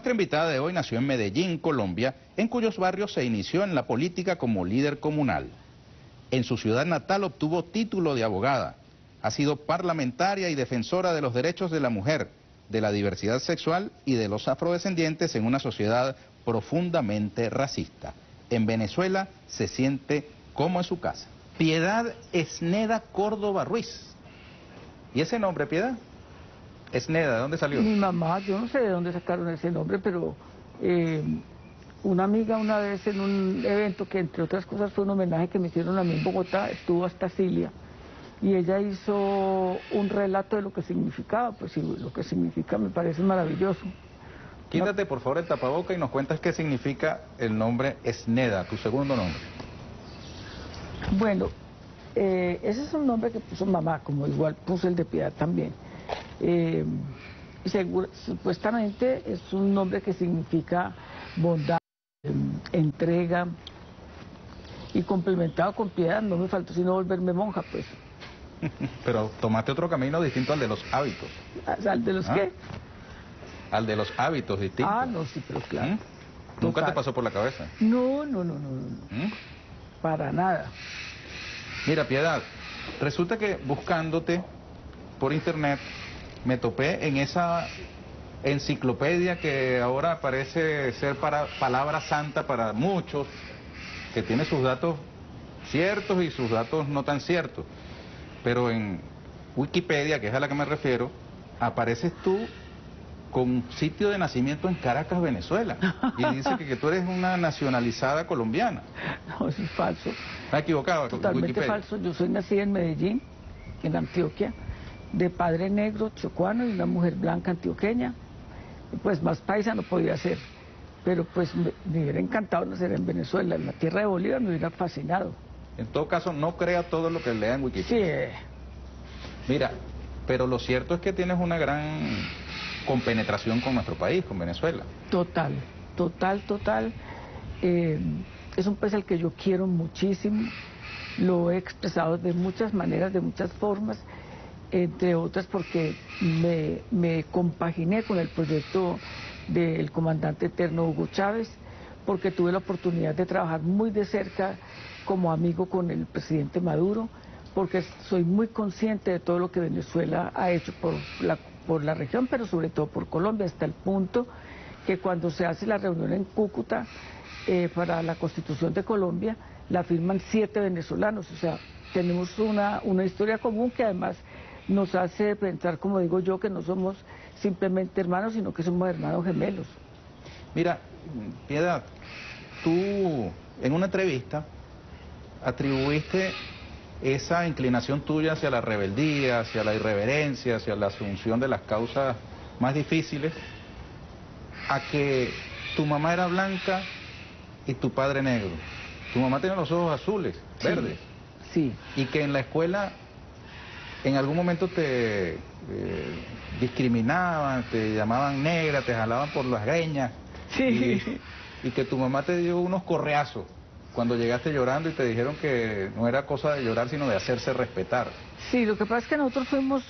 Nuestra invitada de hoy nació en Medellín, Colombia, en cuyos barrios se inició en la política como líder comunal. En su ciudad natal obtuvo título de abogada. Ha sido parlamentaria y defensora de los derechos de la mujer, de la diversidad sexual y de los afrodescendientes en una sociedad profundamente racista. En Venezuela se siente como en su casa. Piedad Esneda Córdoba Ruiz. ¿Y ese nombre, Piedad? Esneda, ¿de dónde salió? Mi mamá, yo no sé de dónde sacaron ese nombre, pero eh, una amiga una vez en un evento que entre otras cosas fue un homenaje que me hicieron a mí en Bogotá, estuvo hasta Cilia, y ella hizo un relato de lo que significaba, pues sí, lo que significa me parece maravilloso. Quítate por favor el tapaboca y nos cuentas qué significa el nombre Esneda, tu segundo nombre. Bueno, eh, ese es un nombre que puso mamá, como igual puso el de Piedad también. Eh, supuestamente es un nombre que significa bondad, em, entrega, y complementado con piedad, no me faltó sino volverme monja, pues. Pero tomaste otro camino distinto al de los hábitos. ¿Al de los ¿Ah? qué? Al de los hábitos distintos. Ah, no, sí, pero claro. ¿Mm? ¿Nunca te pasó por la cabeza? No, no, no, no, no, no, ¿Mm? para nada. Mira, Piedad, resulta que buscándote por internet me topé en esa enciclopedia que ahora parece ser para palabra santa para muchos, que tiene sus datos ciertos y sus datos no tan ciertos. Pero en Wikipedia, que es a la que me refiero, apareces tú con sitio de nacimiento en Caracas, Venezuela. Y dice que, que tú eres una nacionalizada colombiana. No, eso es falso. ¿Está equivocado? Totalmente Wikipedia? falso. Yo soy nacida en Medellín, en Antioquia, de padre negro chocuano y una mujer blanca antioqueña. Pues más paisa no podía ser. Pero pues me, me hubiera encantado nacer en Venezuela, en la tierra de Bolívar me hubiera fascinado. En todo caso, no crea todo lo que lea en Sí, Wikipedia. eh, Mira, pero lo cierto es que tienes una gran compenetración con nuestro país, con Venezuela. total, total, total. Eh, es un país al que yo quiero muchísimo. Lo he expresado de muchas maneras, de muchas formas, entre otras porque me, me compaginé con el proyecto del comandante eterno Hugo Chávez, porque tuve la oportunidad de trabajar muy de cerca como amigo con el presidente Maduro, porque soy muy consciente de todo lo que Venezuela ha hecho por la, por la región, pero sobre todo por Colombia, hasta el punto que cuando se hace la reunión en Cúcuta eh, para la constitución de Colombia, la firman siete venezolanos, o sea, tenemos una, una historia común que además nos hace pensar, como digo yo, que no somos simplemente hermanos, sino que somos hermanos gemelos. Mira, Piedad, tú en una entrevista atribuiste esa inclinación tuya hacia la rebeldía, hacia la irreverencia, hacia la asunción de las causas más difíciles, a que tu mamá era blanca y tu padre negro. Tu mamá tenía los ojos azules, Sí. verdes, Sí, y que en la escuela en algún momento te eh, discriminaban, te llamaban negra, te jalaban por las greñas. Sí. Y, y que tu mamá te dio unos correazos cuando llegaste llorando y te dijeron que no era cosa de llorar, sino de hacerse respetar. Sí, lo que pasa es que nosotros fuimos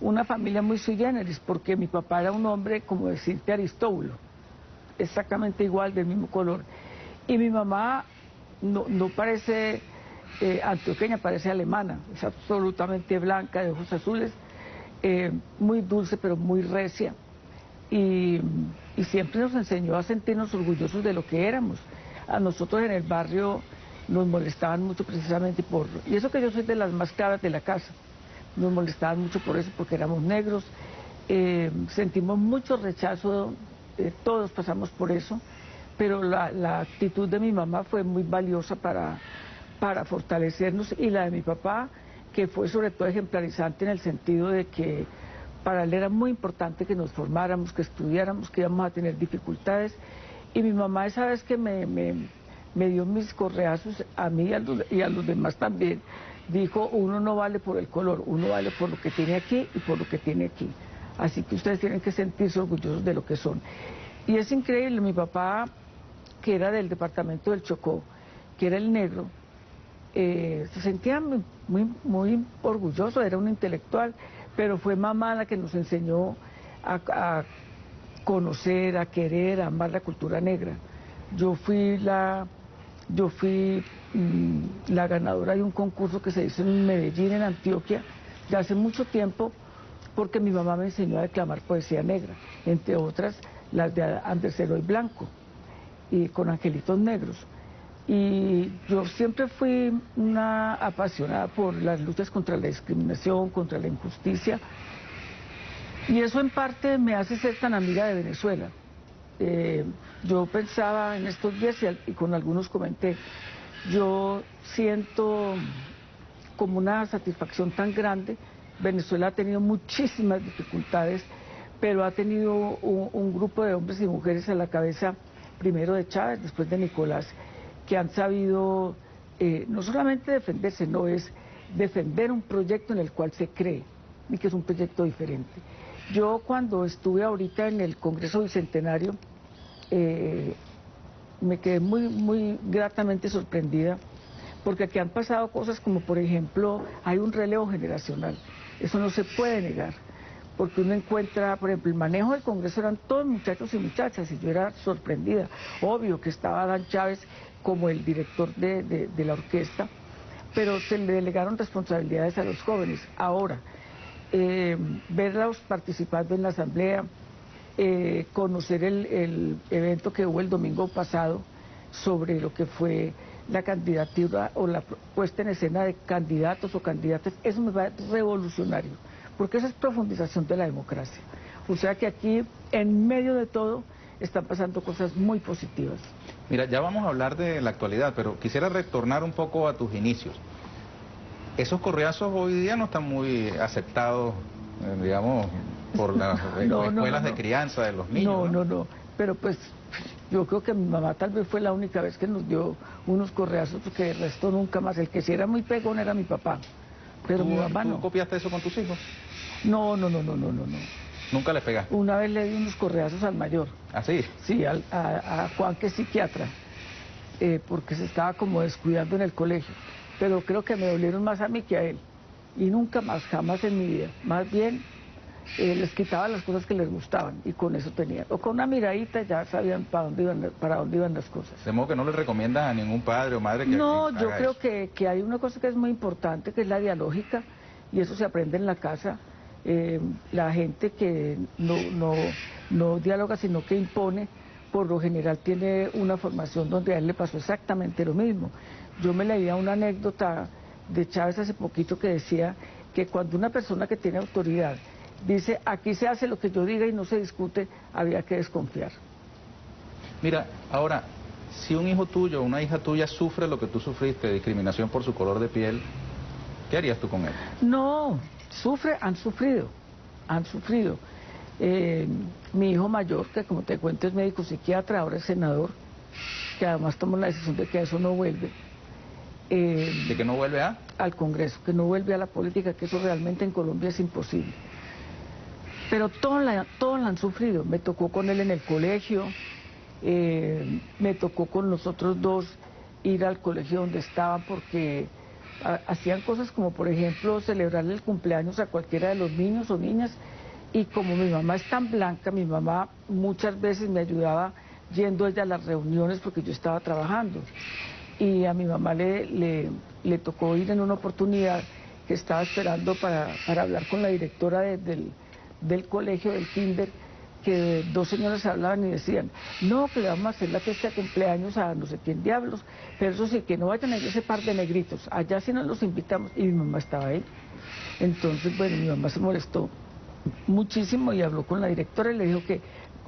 una familia muy sui generis, porque mi papá era un hombre, como decirte, aristóbulo, exactamente igual, del mismo color. Y mi mamá no, no parece eh, antioqueña, parece alemana, es absolutamente blanca, de ojos azules, eh, muy dulce, pero muy recia. Y, siempre nos enseñó a sentirnos orgullosos de lo que éramos. A nosotros en el barrio nos molestaban mucho precisamente por... Y eso que yo soy de las más claras de la casa. Nos molestaban mucho por eso, porque éramos negros. Eh, sentimos mucho rechazo, todos pasamos por eso, pero la, la actitud de mi mamá fue muy valiosa para, para fortalecernos y la de mi papá, que fue sobre todo ejemplarizante en el sentido de que para él era muy importante que nos formáramos, que estudiáramos, que íbamos a tener dificultades. Y mi mamá esa vez que me, dio mis correazos a mí y a, los, y a los demás también, dijo, uno no vale por el color, uno vale por lo que tiene aquí y por lo que tiene aquí. Así que ustedes tienen que sentirse orgullosos de lo que son. Y es increíble, mi papá, que era del departamento del Chocó, que era el negro, eh, se sentía muy, muy, orgulloso, era un intelectual, pero fue mamá la que nos enseñó a, conocer, a querer, a amar la cultura negra. Yo fui la, yo fui mm, la ganadora de un concurso que se hizo en Medellín, en Antioquia, de hace mucho tiempo, porque mi mamá me enseñó a declamar poesía negra, entre otras las de Andrés Eloy Blanco, y con angelitos negros. Y yo siempre fui una apasionada por las luchas contra la discriminación, contra la injusticia, y eso en parte me hace ser tan amiga de Venezuela. Eh, yo pensaba en estos días y, con algunos comenté, yo siento como una satisfacción tan grande. Venezuela ha tenido muchísimas dificultades, pero ha tenido un, grupo de hombres y mujeres a la cabeza, primero de Chávez, después de Nicolás, que han sabido eh, no solamente defenderse, no es defender un proyecto en el cual se cree y que es un proyecto diferente. Yo cuando estuve ahorita en el Congreso Bicentenario, eh, me quedé muy, muy gratamente sorprendida, porque aquí han pasado cosas como, por ejemplo, hay un relevo generacional. Eso no se puede negar, porque uno encuentra, por ejemplo, el manejo del Congreso eran todos muchachos y muchachas, y yo era sorprendida. Obvio que estaba Dan Chávez como el director de, la orquesta, pero se le delegaron responsabilidades a los jóvenes. Ahora, eh, verlos participando en la asamblea, eh, conocer el, evento que hubo el domingo pasado sobre lo que fue la candidatura o la puesta en escena de candidatos o candidatas, eso me va revolucionario, porque eso es profundización de la democracia. O sea que aquí, en medio de todo, están pasando cosas muy positivas. Mira, ya vamos a hablar de la actualidad, pero quisiera retornar un poco a tus inicios esos correazos hoy día no están muy aceptados, eh, digamos, por las escuelas de crianza de los niños. No, no, no, pero pues yo creo que mi mamá tal vez fue la única vez que nos dio unos correazos, porque el resto nunca más. El que sí era muy pegón era mi papá, pero mi mamá no. copiaste eso con tus hijos? No, no, no, no, no, no. no. ¿Nunca le pegaste? Una vez le di unos correazos al mayor. ¿Ah, sí? Sí, a, Juan, que es psiquiatra, eh, porque se estaba como descuidando en el colegio pero creo que me dolieron más a mí que a él. Y nunca más, jamás en mi vida. Más bien eh, les quitaba las cosas que les gustaban y con eso tenían. O con una miradita ya sabían para dónde iban, para dónde iban las cosas. De modo que no les recomiendas a ningún padre o madre que No, yo creo que, que, hay una cosa que es muy importante, que es la dialógica, y eso se aprende en la casa. Eh, la gente que no, no, no dialoga, sino que impone, por lo general tiene una formación donde a él le pasó exactamente lo mismo. Yo me leía una anécdota de Chávez hace poquito que decía que cuando una persona que tiene autoridad dice aquí se hace lo que yo diga y no se discute, había que desconfiar. Mira, ahora, si un hijo tuyo o una hija tuya sufre lo que tú sufriste, discriminación por su color de piel, ¿qué harías tú con él? No, sufre, han sufrido, han sufrido. Eh, mi hijo mayor, que como te cuento es médico psiquiatra, ahora es senador, que además tomó la decisión de que eso no vuelve. Eh, ¿De que no vuelve a? Al Congreso, que no vuelve a la política, que eso realmente en Colombia es imposible. Pero todos la, todos la han sufrido. Me tocó con él en el colegio, eh, me tocó con nosotros dos ir al colegio donde estaban porque hacían cosas como, por ejemplo, celebrarle el cumpleaños a cualquiera de los niños o niñas. Y como mi mamá es tan blanca, mi mamá muchas veces me ayudaba yendo ella a las reuniones porque yo estaba trabajando y a mi mamá le, le, tocó ir en una oportunidad que estaba esperando para, hablar con la directora del, del colegio, del kinder, que dos señoras hablaban y decían, no, que le vamos a hacer la fiesta de cumpleaños a no sé quién diablos, pero eso sí, que no vayan a ir ese par de negritos, allá sí nos los invitamos, y mi mamá estaba ahí. Entonces, bueno, mi mamá se molestó muchísimo y habló con la directora y le dijo que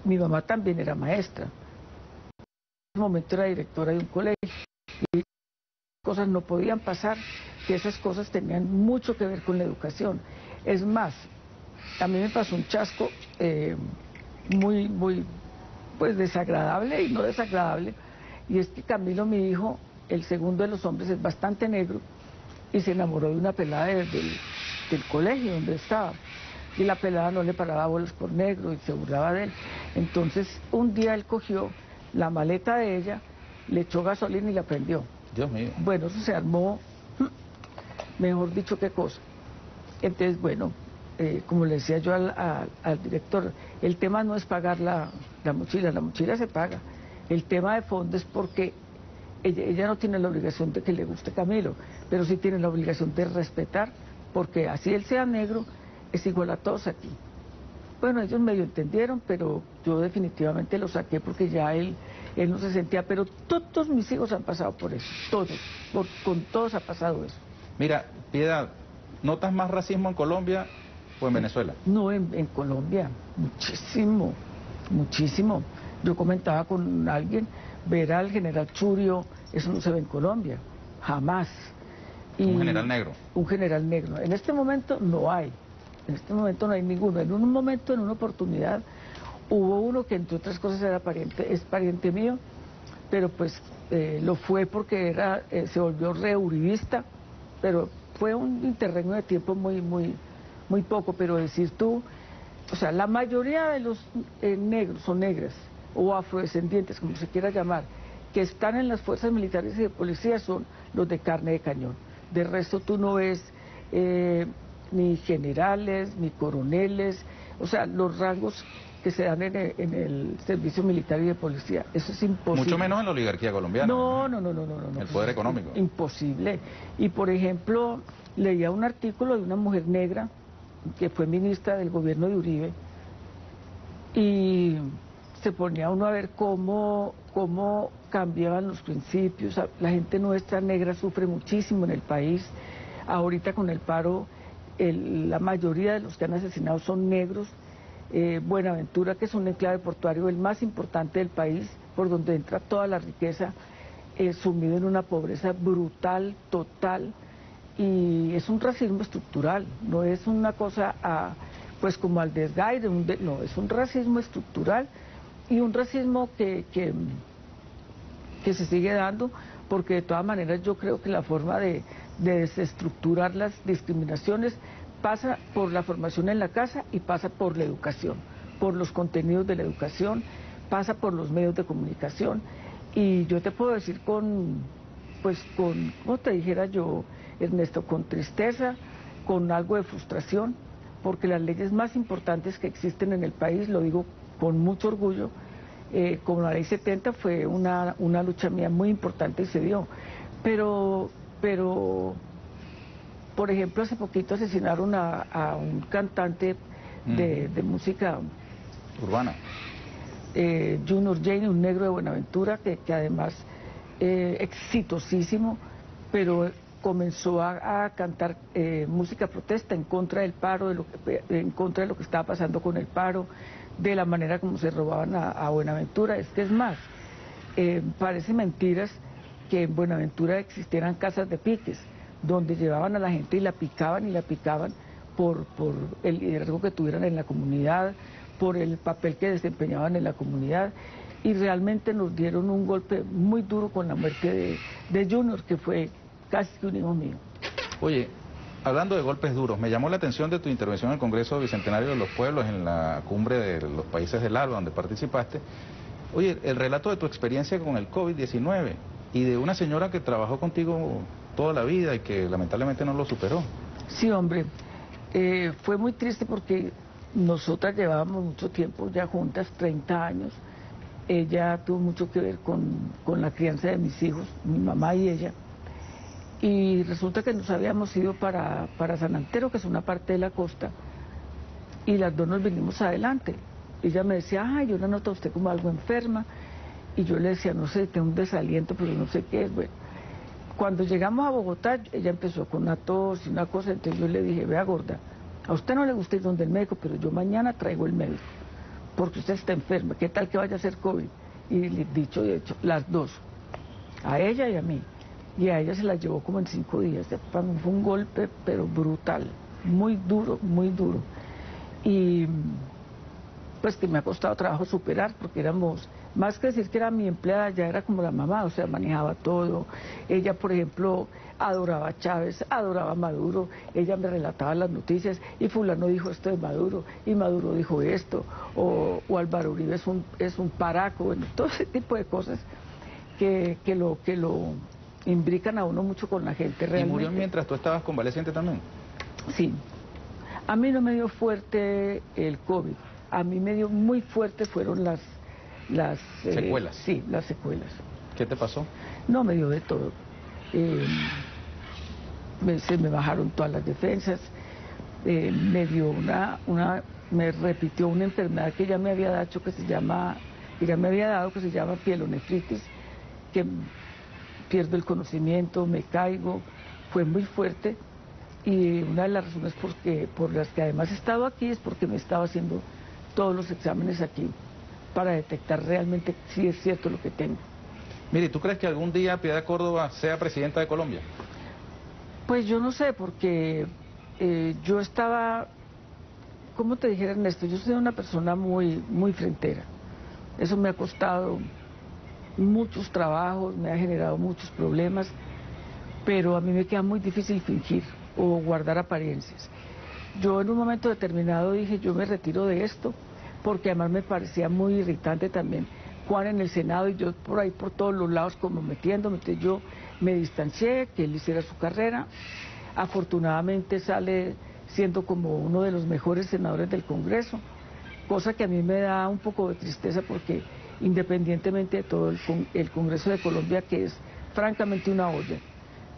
mi mamá también era maestra. En ese momento era directora de un colegio y cosas no podían pasar, que esas cosas tenían mucho que ver con la educación. Es más, a mí me pasó un chasco eh, muy, muy, pues desagradable y no desagradable, y es que Camilo, mi hijo, el segundo de los hombres, es bastante negro y se enamoró de una pelada del, del colegio donde estaba. Y la pelada no le paraba bolas por negro y se burlaba de él. Entonces, un día él cogió la maleta de ella le echó gasolina y la prendió. Dios mío. Bueno, eso se armó, mejor dicho, qué cosa. Entonces, bueno, eh, como le decía yo al, al, director, el tema no es pagar la, la, mochila, la mochila se paga. El tema de fondo es porque ella, ella, no tiene la obligación de que le guste Camilo, pero sí tiene la obligación de respetar, porque así él sea negro, es igual a todos aquí. Bueno, ellos medio entendieron, pero yo definitivamente lo saqué porque ya él, él no se sentía, pero todos mis hijos han pasado por eso, todos, con todos ha pasado eso. Mira, Piedad, ¿notas más racismo en Colombia o en Venezuela? No, en, Colombia, muchísimo, muchísimo. Yo comentaba con alguien, ver al general Churio, eso no se ve en Colombia, jamás. un general negro. Un general negro. En este momento no hay, en este momento no hay ninguno. En un momento, en una oportunidad, hubo uno que entre otras cosas era pariente, es pariente mío, pero pues eh, lo fue porque era, eh, se volvió reuribista pero fue un interregno de tiempo muy, muy, muy poco, pero decir tú, o sea, la mayoría de los eh, negros o negras, o afrodescendientes, como se quiera llamar, que están en las fuerzas militares y de policía son los de carne de cañón. De resto tú no ves eh, ni generales, ni coroneles, o sea, los rangos que se dan en el, servicio militar y de policía. Eso es imposible. Mucho menos en la oligarquía colombiana. No, no, no, no, no. no el poder económico. Imposible. Y por ejemplo, leía un artículo de una mujer negra que fue ministra del gobierno de Uribe y se ponía uno a ver cómo, cómo cambiaban los principios. La gente nuestra negra sufre muchísimo en el país. Ahorita con el paro, la mayoría de los que han asesinado son negros eh, Buenaventura, que es un enclave portuario el más importante del país, por donde entra toda la riqueza, eh, sumido en una pobreza brutal, total, y es un racismo estructural, no es una cosa pues como al desgaire, no, es un racismo estructural y un racismo que, que, que, se sigue dando, porque de todas maneras yo creo que la forma de, de desestructurar las discriminaciones pasa por la formación en la casa y pasa por la educación, por los contenidos de la educación, pasa por los medios de comunicación. Y yo te puedo decir con, pues con, como te dijera yo, Ernesto, con tristeza, con algo de frustración, porque las leyes más importantes que existen en el país, lo digo con mucho orgullo, eh, como la ley 70 fue una, una lucha mía muy importante y se dio. Pero, pero por ejemplo, hace poquito asesinaron a, un cantante de, música urbana. Eh, Junior Jane, un negro de Buenaventura, que, además eh, exitosísimo, pero comenzó a, cantar eh, música protesta en contra del paro, de lo que, en contra de lo que estaba pasando con el paro, de la manera como se robaban a, Buenaventura. Es que es más, eh, parece mentiras que en Buenaventura existieran casas de piques donde llevaban a la gente y la picaban y la picaban por, por el liderazgo que tuvieran en la comunidad, por el papel que desempeñaban en la comunidad y realmente nos dieron un golpe muy duro con la muerte de, de Junior, que fue casi un hijo mío. Oye, hablando de golpes duros, me llamó la atención de tu intervención en el Congreso Bicentenario de los Pueblos, en la cumbre de los países del ALBA, donde participaste. Oye, el relato de tu experiencia con el COVID-19 y de una señora que trabajó contigo toda la vida y que lamentablemente no lo superó. Sí, hombre, eh, fue muy triste porque nosotras llevábamos mucho tiempo ya juntas, 30 años. Ella tuvo mucho que ver con, con la crianza de mis hijos, mi mamá y ella. Y resulta que nos habíamos ido para, para San Antero, que es una parte de la costa, y las dos nos vinimos adelante. Ella me decía, ay, yo la noto a usted como algo enferma. Y yo le decía, no sé, tengo un desaliento, pero no sé qué es. Bueno, cuando llegamos a Bogotá, ella empezó con una tos y una cosa, entonces yo le dije, vea gorda, a usted no le gusta ir donde el médico, pero yo mañana traigo el médico, porque usted está enferma, ¿qué tal que vaya a ser COVID? Y dicho y hecho, las dos, a ella y a mí. Y a ella se la llevó como en cinco días. Fue un golpe, pero brutal, muy duro, muy duro. Y pues que me ha costado trabajo superar, porque éramos más que decir que era mi empleada, ya era como la mamá, o sea, manejaba todo. Ella, por ejemplo, adoraba a Chávez, adoraba a Maduro, ella me relataba las noticias y fulano dijo esto de Maduro y Maduro dijo esto, o, Álvaro Uribe es un, es un paraco, todo ese tipo de cosas que, que, lo, que lo imbrican a uno mucho con la gente realmente. ¿Y murió mientras tú estabas convaleciente también? Sí. A mí no me dio fuerte el COVID, a mí me dio muy fuerte fueron las... las eh, ¿Secuelas? sí, las secuelas. ¿Qué te pasó? No, me dio de todo. Eh, se me bajaron todas las defensas, eh, me dio una, una, me repitió una enfermedad que ya me había dado que se llama, que ya me había dado que se llama pielonefritis, que pierdo el conocimiento, me caigo, fue muy fuerte y una de las razones por las que además he estado aquí es porque me estaba haciendo todos los exámenes aquí para detectar realmente si es cierto lo que tengo. Mire, ¿tú crees que algún día Piedad Córdoba sea presidenta de Colombia? Pues yo no sé, porque eh, yo estaba, ¿cómo te dijera Ernesto? Yo soy una persona muy, muy frentera. Eso me ha costado muchos trabajos, me ha generado muchos problemas, pero a mí me queda muy difícil fingir o guardar apariencias. Yo en un momento determinado dije, yo me retiro de esto, porque además me parecía muy irritante también. Juan en el Senado y yo por ahí por todos los lados como metiéndome, entonces yo me distancié, que él hiciera su carrera, afortunadamente sale siendo como uno de los mejores senadores del Congreso, cosa que a mí me da un poco de tristeza porque independientemente de todo el, el Congreso de Colombia, que es francamente una olla,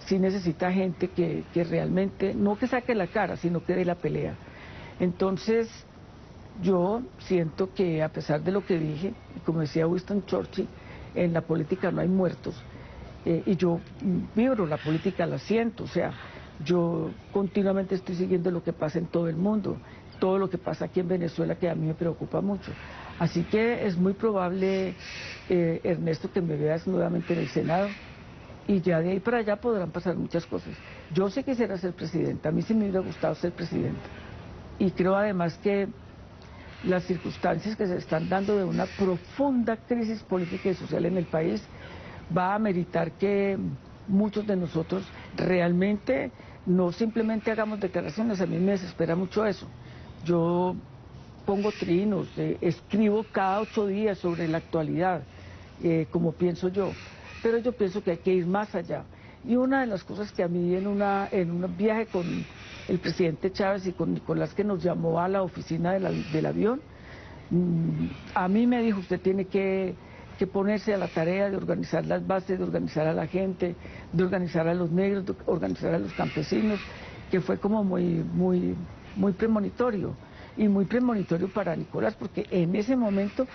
sí necesita gente que, que realmente, no que saque la cara, sino que dé la pelea. Entonces, yo siento que a pesar de lo que dije, como decía Winston Churchill, en la política no hay muertos, eh, y yo vibro la política, la siento, o sea, yo continuamente estoy siguiendo lo que pasa en todo el mundo, todo lo que pasa aquí en Venezuela que a mí me preocupa mucho. Así que es muy probable, eh, Ernesto, que me veas nuevamente en el Senado y ya de ahí para allá podrán pasar muchas cosas. Yo sí quisiera ser presidenta, a mí sí me hubiera gustado ser presidenta. Y creo además que las circunstancias que se están dando de una profunda crisis política y social en el país va a meritar que muchos de nosotros realmente no simplemente hagamos declaraciones, a mí me desespera mucho eso. Yo pongo trinos, eh, escribo cada ocho días sobre la actualidad, eh, como pienso yo pero yo pienso que hay que ir más allá. Y una de las cosas que a mí en, una, en un viaje con el presidente Chávez y con Nicolás que nos llamó a la oficina del avión, mm, a mí me dijo, usted tiene que, ponerse a la tarea de organizar las bases, de organizar a la gente, de organizar a los negros, de organizar a los campesinos, que fue como muy, muy premonitorio. Y muy premonitorio para Nicolás, porque en ese momento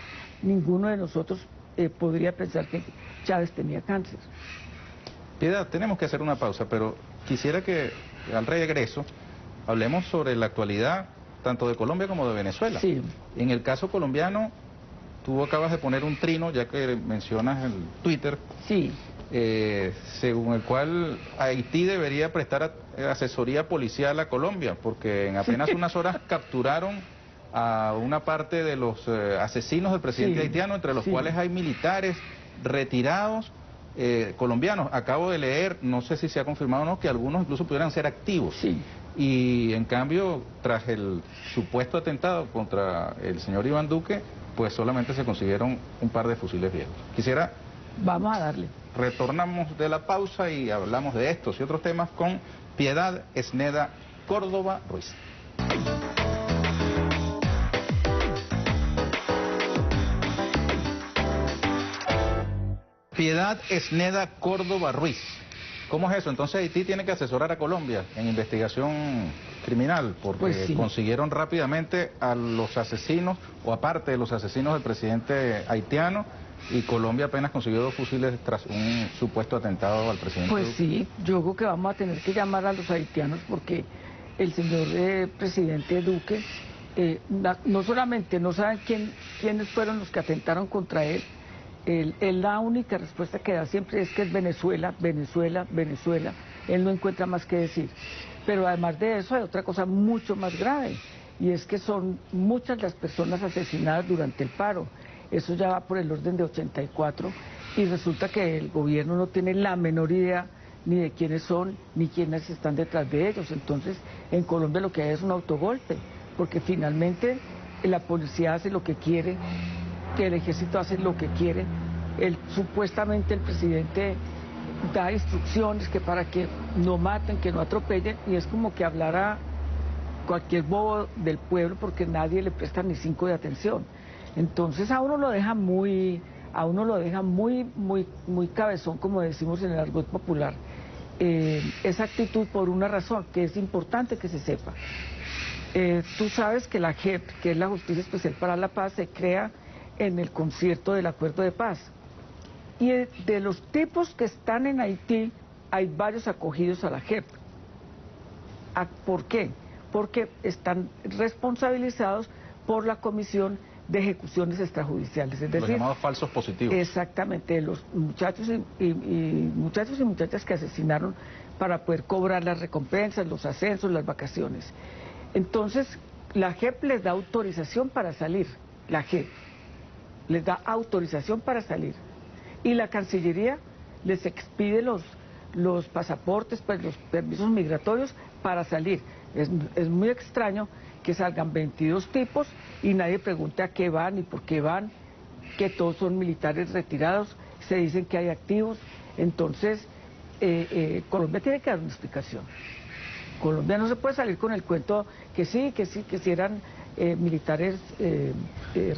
ninguno de nosotros eh, podría pensar que Chávez tenía cáncer. Piedad, tenemos que hacer una pausa, pero quisiera que al regreso hablemos sobre la actualidad tanto de Colombia como de Venezuela. Sí. En el caso colombiano, tú acabas de poner un trino, ya que mencionas el Twitter. Sí. Eh, según el cual Haití debería prestar asesoría policial a Colombia, porque en apenas unas horas capturaron a una parte de los eh, asesinos del presidente haitiano, entre los cuales hay militares retirados eh, colombianos. Acabo de leer, no sé si se ha confirmado o no, que algunos incluso pudieran ser activos. Y en cambio, tras el supuesto atentado contra el señor Iván Duque, pues solamente se consiguieron un par de fusiles viejos. Quisiera... Vamos a darle. Retornamos de la pausa y hablamos de estos y otros temas con Piedad Esneda Córdoba Ruiz. Piedad Esneda Córdoba Ruiz. ¿Cómo es eso? Entonces Haití tiene que asesorar a Colombia en investigación criminal, porque pues consiguieron rápidamente a los asesinos, o aparte de los asesinos del presidente haitiano, y Colombia apenas consiguió dos fusiles tras un supuesto atentado al presidente. Pues sí, yo creo que vamos a tener que llamar a los haitianos porque el señor eh, presidente Duque eh, no solamente no saben quién, quiénes fueron los que atentaron contra él, él, la única respuesta que da siempre es que es Venezuela, Venezuela, Venezuela. Él no encuentra más que decir. Pero además de eso hay otra cosa mucho más grave, y es que son muchas las personas asesinadas durante el paro. Eso ya va por el orden de 84 y resulta que el gobierno no tiene la menor idea ni de quiénes son, ni quiénes están detrás de ellos. Entonces, en Colombia lo que hay es un autogolpe, porque finalmente la policía hace lo que quiere que el ejército hace lo que quiere. El, supuestamente el presidente da instrucciones que para que no maten, que no atropellen, y es como que hablara cualquier bobo del pueblo porque nadie le presta ni cinco de atención. Entonces a uno lo deja muy, a uno lo deja muy, muy, muy cabezón, como decimos en el argot popular. Eh, esa actitud por una razón, que es importante que se sepa. Eh, tú sabes que la JEP, que es la Justicia Especial para la Paz, se crea en el concierto del Acuerdo de Paz. Y de los tipos que están en Haití, hay varios acogidos a la JEP. ¿Por qué? Porque están responsabilizados por la Comisión de Ejecuciones Extrajudiciales. Es decir, los llamados falsos positivos. Exactamente, los muchachos y, muchachos y muchachas que asesinaron para poder cobrar las recompensas, los ascensos, las vacaciones. Entonces, la JEP les da autorización para salir, la JEP les da autorización para salir. Y la Cancillería les expide los, los pasaportes, pues los permisos migratorios para salir. Es, es, muy extraño que salgan 22 tipos y nadie pregunte a qué van y por qué van, que todos son militares retirados, se dicen que hay activos. Entonces, eh, eh, Colombia tiene que dar una explicación. Colombia no se puede salir con el cuento que sí, que sí, que si eran eh, militares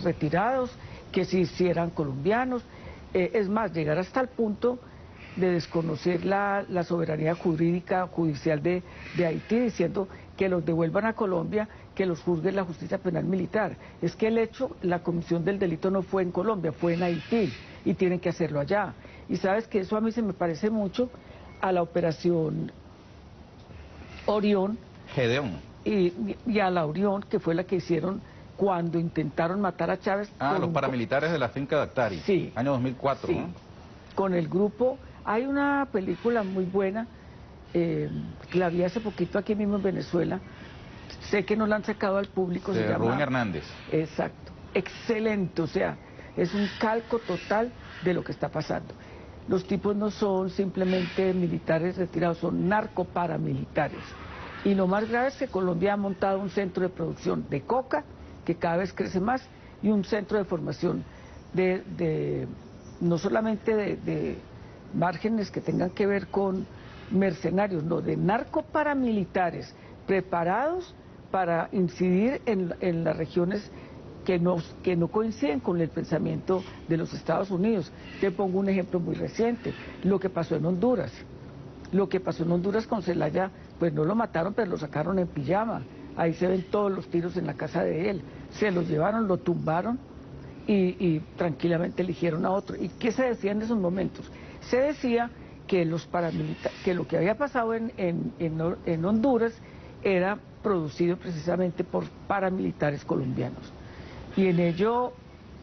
retirados, que si, si eran colombianos. es más, llegar hasta el punto de desconocer la, soberanía jurídica judicial de, Haití, diciendo que los devuelvan a Colombia, que los juzgue la justicia penal militar. Es que el hecho, la comisión del delito no fue en Colombia, fue en Haití y tienen que hacerlo allá. Y sabes que eso a mí se me parece mucho a la operación Orión. Gedeón. Y, a la Orión, que fue la que hicieron cuando intentaron matar a Chávez. Ah, los paramilitares de la finca de Actari. Sí. Año 2004. Sí, Con el grupo hay una película muy buena, eh, que la vi hace poquito aquí mismo en Venezuela, sé que no la han sacado al público. De Rubén Hernández. Exacto, excelente, o sea, es un calco total de lo que está pasando. Los tipos no son simplemente militares retirados, son narcoparamilitares. Y lo más grave es que Colombia ha montado un centro de producción de coca, que cada vez crece más, y un centro de formación de, no solamente de márgenes que tengan que ver con mercenarios, no, de narcoparamilitares preparados para incidir en, las regiones que no, que no coinciden con el pensamiento de los Estados Unidos. Te pongo un ejemplo muy reciente, lo que pasó en Honduras. Lo que pasó en Honduras con Celaya, pues no lo mataron, pero lo sacaron en pijama. Ahí se ven todos los tiros en la casa de él. Se lo llevaron, lo tumbaron y, tranquilamente eligieron a otro. ¿Y qué se decía en esos momentos? Se decía que, los que lo que había pasado en, en, Honduras era producido precisamente por paramilitares colombianos. Y en ello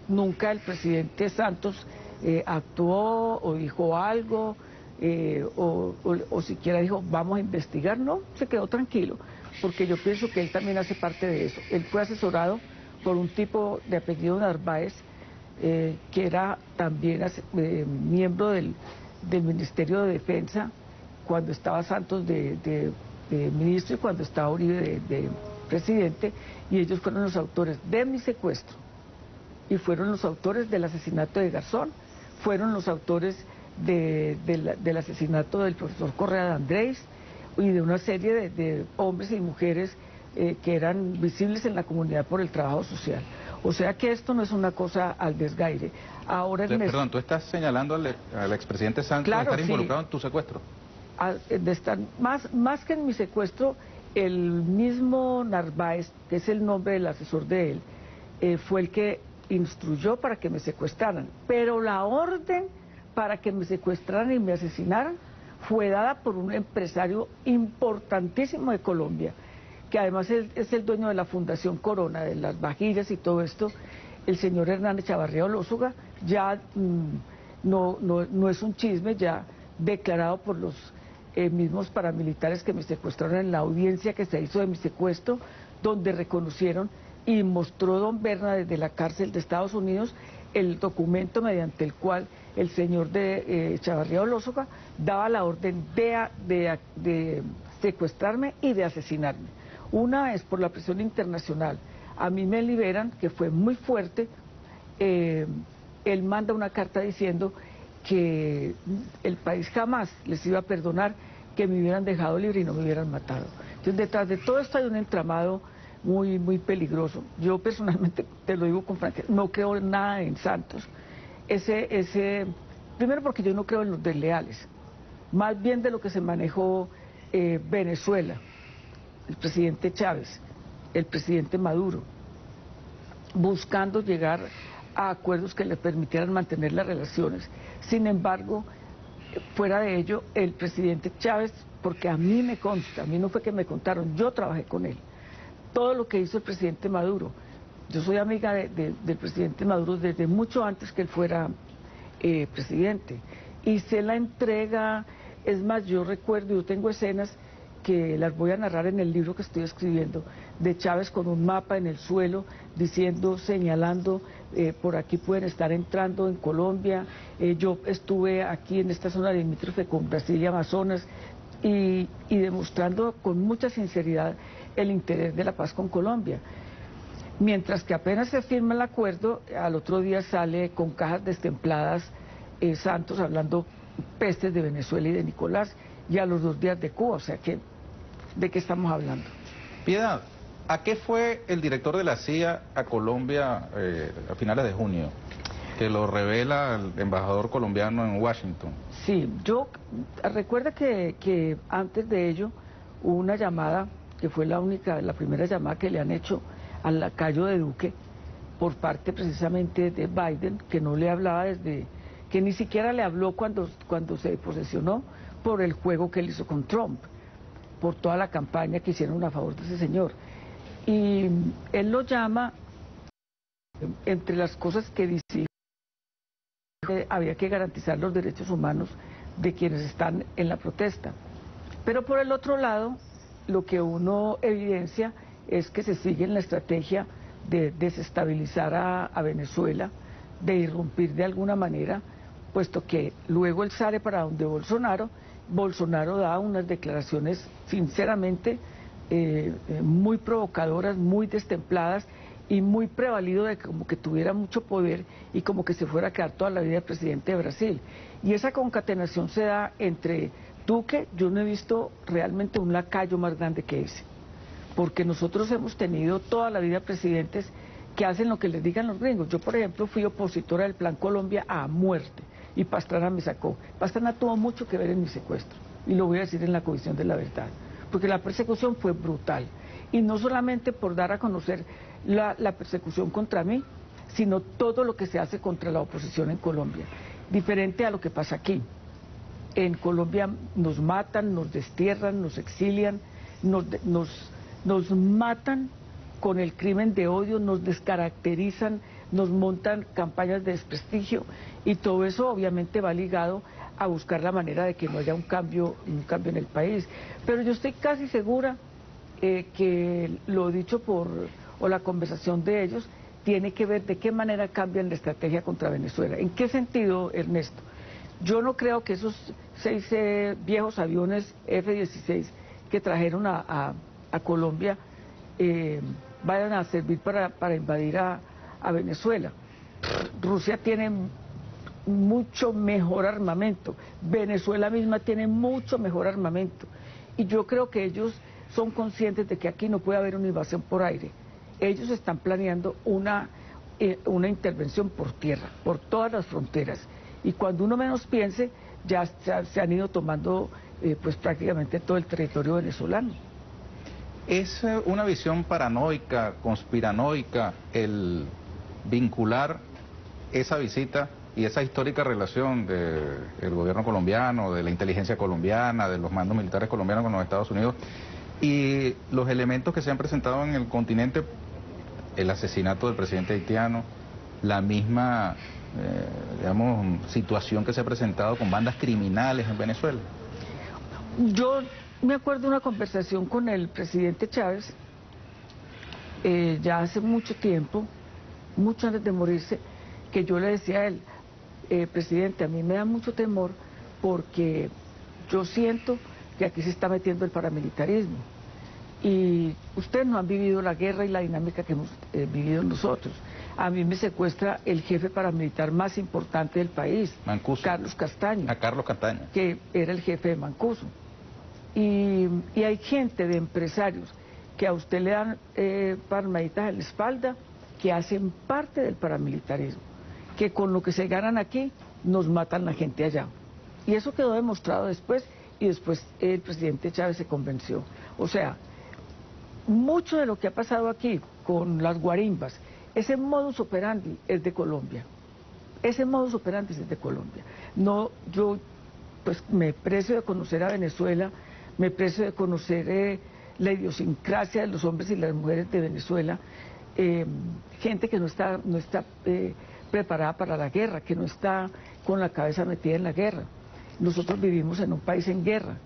nunca el presidente Santos eh, actuó o dijo algo eh, o, siquiera dijo vamos a investigar, no, se quedó tranquilo, porque yo pienso que él también hace parte de eso. Él fue asesorado por un tipo de apellido Narváez, eh, que era también miembro del, Ministerio de Defensa cuando estaba Santos de, ministro y cuando estaba Uribe de, presidente, y ellos fueron los autores de mi secuestro y fueron los autores del asesinato de Garzón, fueron los autores del asesinato del profesor Correa de Andrés y de una serie de, hombres y mujeres eh, que eran visibles en la comunidad por el trabajo social. O sea que esto no es una cosa al desgaire. Ahora Perdón, ¿tú estás señalando al, expresidente Santos de estar involucrado en tu secuestro? Más, que en mi secuestro, el mismo Narváez, que es el nombre del asesor de él, eh, fue el que instruyó para que me secuestraran. Pero la orden para que me secuestraran y me asesinaran fue dada por un empresario importantísimo de Colombia, que además es, el dueño de la Fundación Corona, de las vajillas y todo esto, el señor Hernández Chavarría Olózuga, ya mm, no, no, es un chisme, ya declarado por los eh, mismos paramilitares que me secuestraron en la audiencia que se hizo de mi secuestro, donde reconocieron y mostró don Berna desde la cárcel de Estados Unidos el documento mediante el cual el señor de eh, Chavarría daba la orden de, de secuestrarme y de asesinarme. Una es por la presión internacional. A mí me liberan, que fue muy fuerte. Eh, él manda una carta diciendo que el país jamás les iba a perdonar que me hubieran dejado libre y no me hubieran matado. Entonces, detrás de todo esto hay un entramado muy, muy peligroso. Yo personalmente, te lo digo con franqueza, no creo nada en Santos. Ese, ese, primero porque yo no creo en los desleales, más bien de lo que se manejó eh, Venezuela, el presidente Chávez, el presidente Maduro, buscando llegar a acuerdos que les permitieran mantener las relaciones. Sin embargo, fuera de ello, el presidente Chávez, porque a mí me consta, a mí no fue que me contaron, yo trabajé con él, todo lo que hizo el presidente Maduro. Yo soy amiga del presidente Maduro desde mucho antes que él fuera eh, presidente. Hice la entrega, es más, yo recuerdo, yo tengo escenas que las voy a narrar en el libro que estoy escribiendo, de Chávez con un mapa en el suelo, diciendo, señalando, eh, por aquí pueden estar entrando en Colombia. Eh, yo estuve aquí en esta zona limítrofe con Brasil y Amazonas y, y demostrando con mucha sinceridad el interés de la paz con Colombia. Mientras que apenas se firma el acuerdo, al otro día sale con cajas destempladas eh, Santos hablando pestes de Venezuela y de Nicolás, y a los dos días de Cuba, o sea que, ¿de qué estamos hablando? Piedad, ¿a qué fue el director de la CIA a Colombia eh, a finales de junio? Que lo revela el embajador colombiano en Washington. Sí, yo recuerda que, que antes de ello hubo una llamada que fue la única, la primera llamada que le han hecho al lacayo de Duque por parte precisamente de Biden, que no le hablaba desde, que ni siquiera le habló cuando, cuando se posesionó por el juego que él hizo con Trump, por toda la campaña que hicieron a favor de ese señor. Y él lo llama, entre las cosas que dice, había que garantizar los derechos humanos de quienes están en la protesta. Pero por el otro lado, lo que uno evidencia es que se sigue en la estrategia de desestabilizar a, Venezuela, de irrumpir de alguna manera, puesto que luego él sale para donde Bolsonaro, Bolsonaro da unas declaraciones sinceramente eh, eh, muy provocadoras, muy destempladas y muy prevalido de como que tuviera mucho poder y como que se fuera a quedar toda la vida presidente de Brasil. Y esa concatenación se da entre Duque, yo no he visto realmente un lacayo más grande que ese, porque nosotros hemos tenido toda la vida presidentes que hacen lo que les digan los gringos. Yo, por ejemplo, fui opositora del Plan Colombia a muerte y Pastrana me sacó. Pastrana tuvo mucho que ver en mi secuestro y lo voy a decir en la Comisión de la Verdad, porque la persecución fue brutal y no solamente por dar a conocer la, persecución contra mí, sino todo lo que se hace contra la oposición en Colombia, diferente a lo que pasa aquí. En Colombia nos matan, nos destierran, nos exilian, nos, nos, matan con el crimen de odio, nos descaracterizan, nos montan campañas de desprestigio y todo eso obviamente va ligado a buscar la manera de que no haya un cambio, un cambio en el país. Pero yo estoy casi segura eh, que lo dicho por, o la conversación de ellos, tiene que ver de qué manera cambian la estrategia contra Venezuela. ¿En qué sentido, Ernesto? Yo no creo que esos seis eh, viejos aviones F-16 que trajeron a, Colombia eh, vayan a servir para, invadir a, Venezuela. Rusia tiene mucho mejor armamento, Venezuela misma tiene mucho mejor armamento y yo creo que ellos son conscientes de que aquí no puede haber una invasión por aire. Ellos están planeando una, eh, una intervención por tierra, por todas las fronteras y cuando uno menos piense ya se, han ido tomando eh, pues prácticamente todo el territorio venezolano. ¿Es eh, una visión paranoica, conspiranoica, el vincular esa visita y esa histórica relación del gobierno colombiano, de la inteligencia colombiana, de los mandos militares colombianos con los Estados Unidos y los elementos que se han presentado en el continente, el asesinato del presidente haitiano, la misma eh, digamos, situación que se ha presentado con bandas criminales en Venezuela? Yo me acuerdo de una conversación con el presidente Chávez, eh, ya hace mucho tiempo, mucho antes de morirse, que yo le decía a él, eh, presidente, a mí me da mucho temor porque yo siento que aquí se está metiendo el paramilitarismo. Y ustedes no han vivido la guerra y la dinámica que hemos vivido nosotros a mí me secuestra el jefe paramilitar más importante del país, Mancuso. Carlos Castaño. A Carlos Castaño. Que era el jefe de Mancuso. Y, hay gente de empresarios que a usted le dan eh, palmaditas en la espalda, que hacen parte del paramilitarismo, que con lo que se ganan aquí nos matan la gente allá. Y eso quedó demostrado después y después el presidente Chávez se convenció. O sea, mucho de lo que ha pasado aquí con las guarimbas, ese modus operandi es de Colombia. Ese modus operandi es de Colombia. No, yo pues me precio de conocer a Venezuela, me precio de conocer eh, la idiosincrasia de los hombres y las mujeres de Venezuela, eh, gente que no está, no está eh, preparada para la guerra, que no está con la cabeza metida en la guerra. Nosotros vivimos en un país en guerra.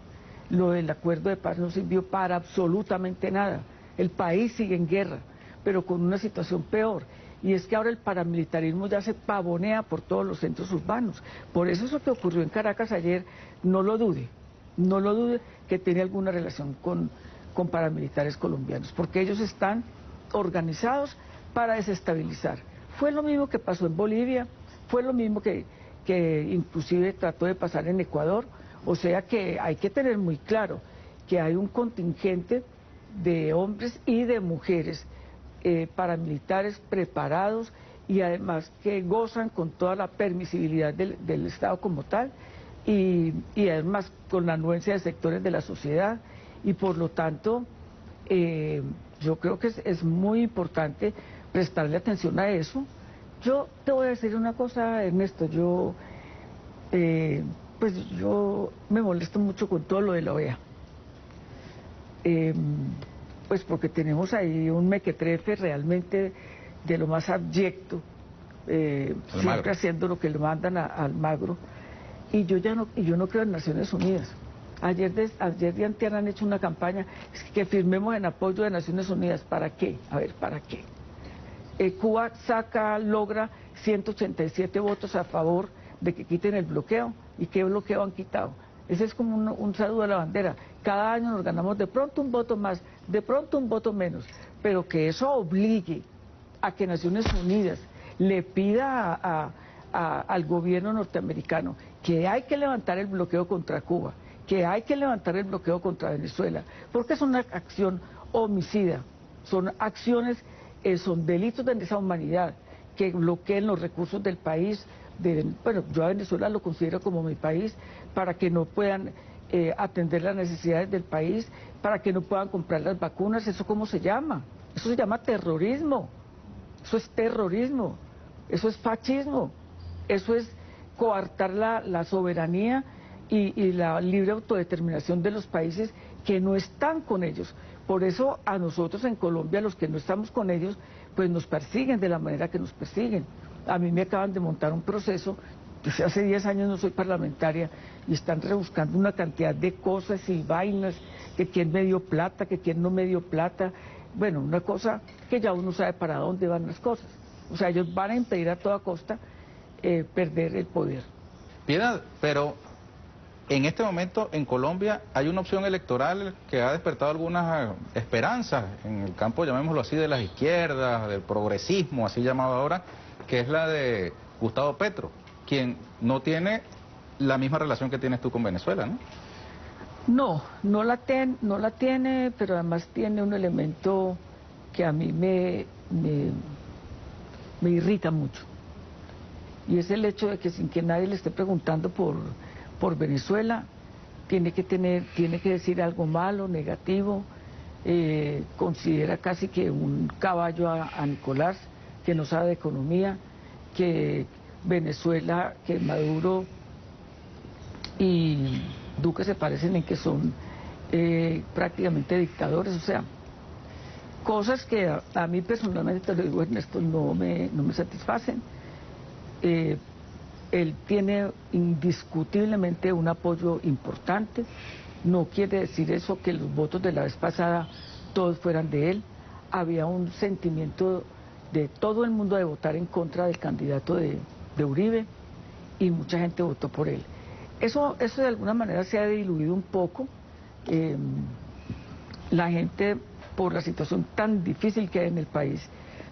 Lo del acuerdo de paz no sirvió para absolutamente nada. El país sigue en guerra, pero con una situación peor. Y es que ahora el paramilitarismo ya se pavonea por todos los centros urbanos. Por eso eso que ocurrió en Caracas ayer, no lo dude, no lo dude que tiene alguna relación con, con paramilitares colombianos, porque ellos están organizados para desestabilizar. Fue lo mismo que pasó en Bolivia, fue lo mismo que, que inclusive trató de pasar en Ecuador, o sea que hay que tener muy claro que hay un contingente de hombres y de mujeres eh, paramilitares preparados y además que gozan con toda la permisibilidad del, Estado como tal y, además con la anuencia de sectores de la sociedad. Y por lo tanto eh, yo creo que es, muy importante prestarle atención a eso. Yo te voy a decir una cosa, Ernesto, yo, eh, pues yo me molesto mucho con todo lo de la OEA. Em, pues porque tenemos ahí un mequetrefe realmente de lo más abyecto, eh, siempre haciendo lo que le mandan al magro. Y yo ya no, y yo no creo en Naciones Unidas. Ayer de, ayer de antier han hecho una campaña que firmemos en apoyo de Naciones Unidas. ¿Para qué? A ver, ¿para qué? Eh, Cuba saca, logra 187 votos a favor de que quiten el bloqueo. ¿Y qué bloqueo han quitado? Ese es como un, saludo a la bandera. Cada año nos ganamos de pronto un voto más, de pronto un voto menos, pero que eso obligue a que Naciones Unidas le pida al gobierno norteamericano que hay que levantar el bloqueo contra Cuba, que hay que levantar el bloqueo contra Venezuela, porque es una acción homicida, son acciones, eh, son delitos de esa humanidad que bloqueen los recursos del país, bueno, yo a Venezuela lo considero como mi país, para que no puedan eh, atender las necesidades del país, para que no puedan comprar las vacunas, ¿eso cómo se llama? Eso se llama terrorismo, eso es terrorismo, eso es fascismo, eso es coartar la, soberanía y la libre autodeterminación de los países que no están con ellos. Por eso a nosotros en Colombia, los que no estamos con ellos, pues nos persiguen de la manera que nos persiguen. A mí me acaban de montar un proceso, desde hace 10 años no soy parlamentaria y están rebuscando una cantidad de cosas y vainas, que quién me dio plata, que quién no me dio plata. Bueno, una cosa que ya uno sabe para dónde van las cosas. O sea, ellos van a impedir a toda costa eh, perder el poder. Piedad, pero en este momento en Colombia hay una opción electoral que ha despertado algunas eh, esperanzas en el campo, llamémoslo así, de las izquierdas, del progresismo, así llamado ahora, que es la de Gustavo Petro, quien no tiene la misma relación que tienes tú con Venezuela, ¿no? No, no la, no la tiene, pero además tiene un elemento que a mí me, me, irrita mucho. Y es el hecho de que sin que nadie le esté preguntando por, por Venezuela, tiene que, tener, tiene que decir algo malo, negativo, eh, considera casi que un caballo a Nicolás que no sabe de economía, que Venezuela, que Maduro y Duque se parecen en que son eh, prácticamente dictadores, o sea, cosas que a, mí personalmente, te lo digo Ernesto, no me, no me satisfacen. Eh, él tiene indiscutiblemente un apoyo importante, no quiere decir eso que los votos de la vez pasada todos fueran de él, había un sentimiento de todo el mundo de votar en contra del candidato de, Uribe y mucha gente votó por él. Eso, eso de alguna manera se ha diluido un poco. Em, la gente, por la situación tan difícil que hay en el país,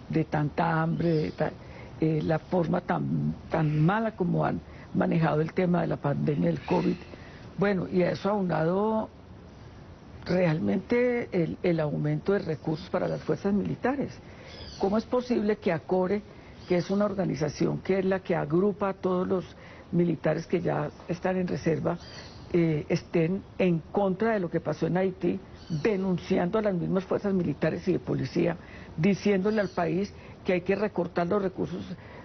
de tanta hambre, de eh, la forma tan, tan mala como han manejado el tema de la pandemia del COVID, bueno, y a eso aunado realmente el, el, aumento de recursos para las fuerzas militares. ¿Cómo es posible que ACORE, que es una organización que es la que agrupa a todos los militares que ya están en reserva, eh, estén en contra de lo que pasó en Haití, denunciando a las mismas fuerzas militares y de policía, diciéndole al país que hay que recortar los recursos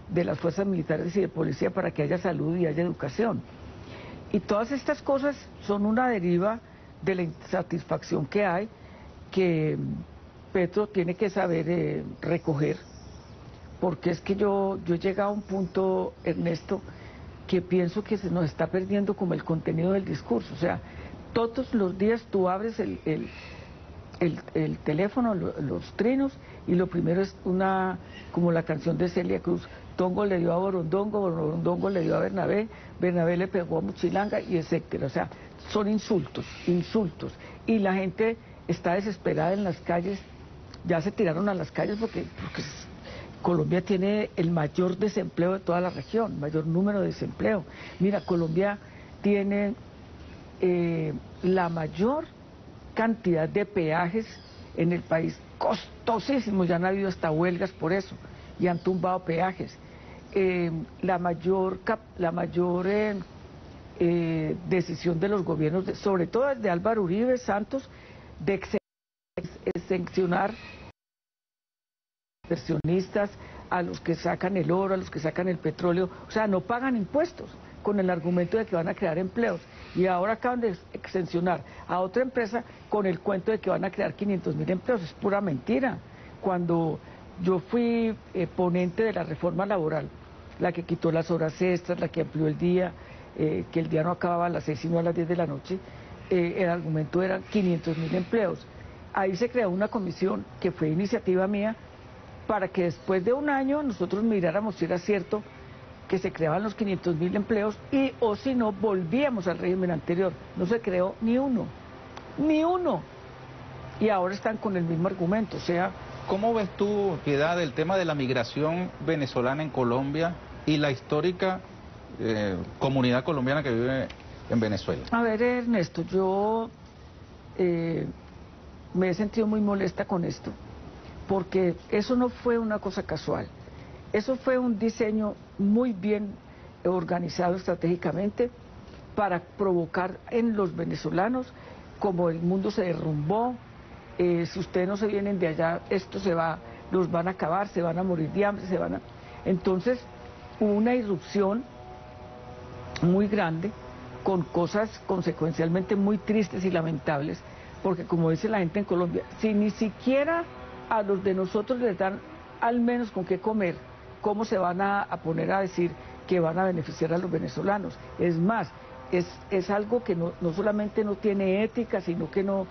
de las fuerzas militares y de policía para que haya salud y haya educación. Y todas estas cosas son una deriva de la insatisfacción que hay, que Petro tiene que saber eh, recoger, porque es que yo, yo he llegado a un punto, Ernesto, que pienso que se nos está perdiendo como el contenido del discurso. O sea, todos los días tú abres el, el, teléfono, los trinos, y lo primero es una, como la canción de Celia Cruz, Tongo le dio a Borondongo, Borondongo le dio a Bernabé, Bernabé le pegó a Muchilanga, y etcétera. O sea, son insultos, insultos. Y la gente está desesperada en las calles, ya se tiraron a las calles porque, porque Colombia tiene el mayor desempleo de toda la región, mayor número de desempleo. Mira, Colombia tiene eh, la mayor cantidad de peajes en el país, costosísimos, ya han habido hasta huelgas por eso, y han tumbado peajes. Eh, la mayor, la mayor eh, decisión de los gobiernos, sobre todo desde Álvaro Uribe Santos, de exencionar inversionistas, a los que sacan el oro, a los que sacan el petróleo, o sea, no pagan impuestos con el argumento de que van a crear empleos. Y ahora acaban de exencionar a otra empresa con el cuento de que van a crear 500 mil empleos. Es pura mentira. Cuando yo fui eh, ponente de la reforma laboral, la que quitó las horas extras, la que amplió el día, eh, que el día no acababa a las 6 sino a las 10 de la noche, eh, el argumento era 500 mil empleos. Ahí se creó una comisión que fue iniciativa mía para que después de un año nosotros miráramos si era cierto que se creaban los 500 mil empleos y o si no volvíamos al régimen anterior. No se creó ni uno, ni uno. Y ahora están con el mismo argumento, o sea... ¿Cómo ves tú, Piedad, el tema de la migración venezolana en Colombia y la histórica eh, comunidad colombiana que vive en Venezuela? A ver, Ernesto, yo eh, me he sentido muy molesta con esto porque eso no fue una cosa casual, eso fue un diseño muy bien organizado estratégicamente para provocar en los venezolanos como el mundo se derrumbó, eh, si ustedes no se vienen de allá, esto se va, los van a acabar, se van a morir de hambre, se van a... Entonces hubo una irrupción muy grande con cosas consecuencialmente muy tristes y lamentables, porque como dice la gente en Colombia, si ni siquiera a los de nosotros les dan al menos con qué comer, ¿cómo se van a, poner a decir que van a beneficiar a los venezolanos? Es más, es, es algo que no, no solamente no tiene ética, sino que no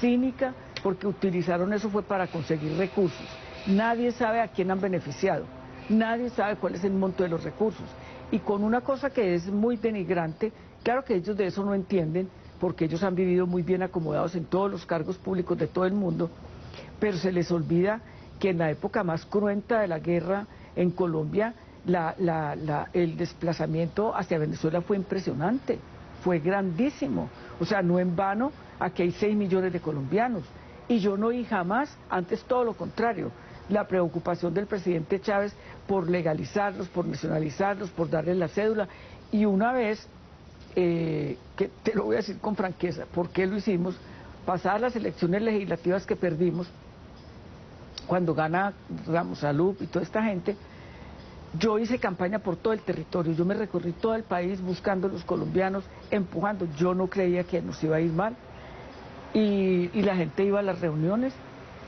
cínica, porque utilizaron eso fue para conseguir recursos. Nadie sabe a quién han beneficiado, nadie sabe cuál es el monto de los recursos. Y con una cosa que es muy denigrante, claro que ellos de eso no entienden, porque ellos han vivido muy bien acomodados en todos los cargos públicos de todo el mundo, pero se les olvida que en la época más cruenta de la guerra en Colombia, el desplazamiento hacia Venezuela fue impresionante, fue grandísimo. O sea, no en vano, aquí hay 6 millones de colombianos. Y yo no oí jamás, antes todo lo contrario, la preocupación del presidente Chávez por legalizarlos, por nacionalizarlos, por darles la cédula. Y una vez, eh, que te lo voy a decir con franqueza, ¿por qué lo hicimos? Pasadas las elecciones legislativas que perdimos, cuando gana Ramos Salud y toda esta gente, yo hice campaña por todo el territorio, yo me recorrí todo el país buscando a los colombianos, empujando, yo no creía que nos iba a ir mal. Y, y, la gente iba a las reuniones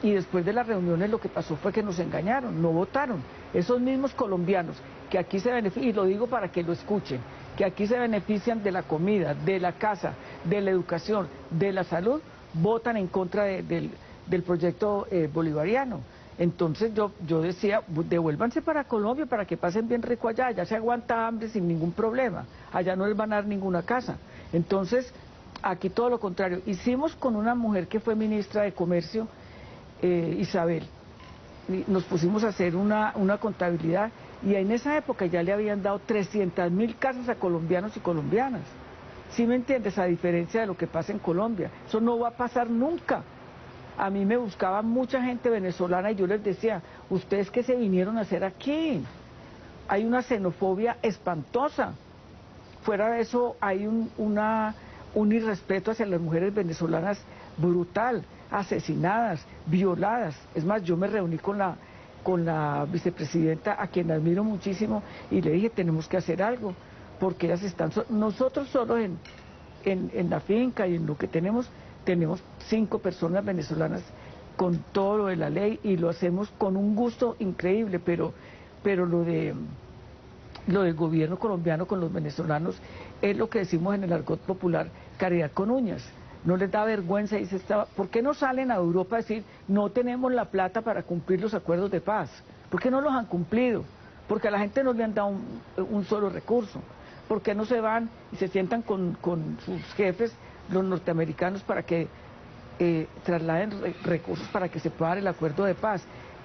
y después de las reuniones lo que pasó fue que nos engañaron, no votaron. Esos mismos colombianos que aquí se benefician, y lo digo para que lo escuchen, que aquí se benefician de la comida, de la casa, de la educación, de la salud, votan en contra del del proyecto eh, bolivariano. Entonces yo, yo decía, devuélvanse para Colombia para que pasen bien rico allá, allá se aguanta hambre sin ningún problema, allá no les van a dar ninguna casa. Entonces, aquí todo lo contrario. Hicimos con una mujer que fue ministra de Comercio, eh, Isabel, nos pusimos a hacer una, una contabilidad y en esa época ya le habían dado 300 mil casas a colombianos y colombianas. ¿Sí me entiendes? A diferencia de lo que pasa en Colombia. Eso no va a pasar nunca. A mí me buscaba mucha gente venezolana y yo les decía, ¿ustedes qué se vinieron a hacer aquí? Hay una xenofobia espantosa. Fuera de eso hay un, una, un irrespeto hacia las mujeres venezolanas brutal, asesinadas, violadas. Es más, yo me reuní con la, con la vicepresidenta, a quien admiro muchísimo, y le dije, tenemos que hacer algo porque ellas están, nosotros solo en, en, la finca y en lo que tenemos, tenemos cinco personas venezolanas con todo lo de la ley y lo hacemos con un gusto increíble, pero, pero lo de lo del gobierno colombiano con los venezolanos es lo que decimos en el argot popular, caridad con uñas. No les da vergüenza y se está, ¿por qué no salen a Europa a decir no tenemos la plata para cumplir los acuerdos de paz? ¿Por qué no los han cumplido? Porque a la gente no le han dado un solo recurso. ¿por qué no se van y se sientan con, sus jefes, los norteamericanos, para que eh, trasladen recursos para que se pueda dar el acuerdo de paz?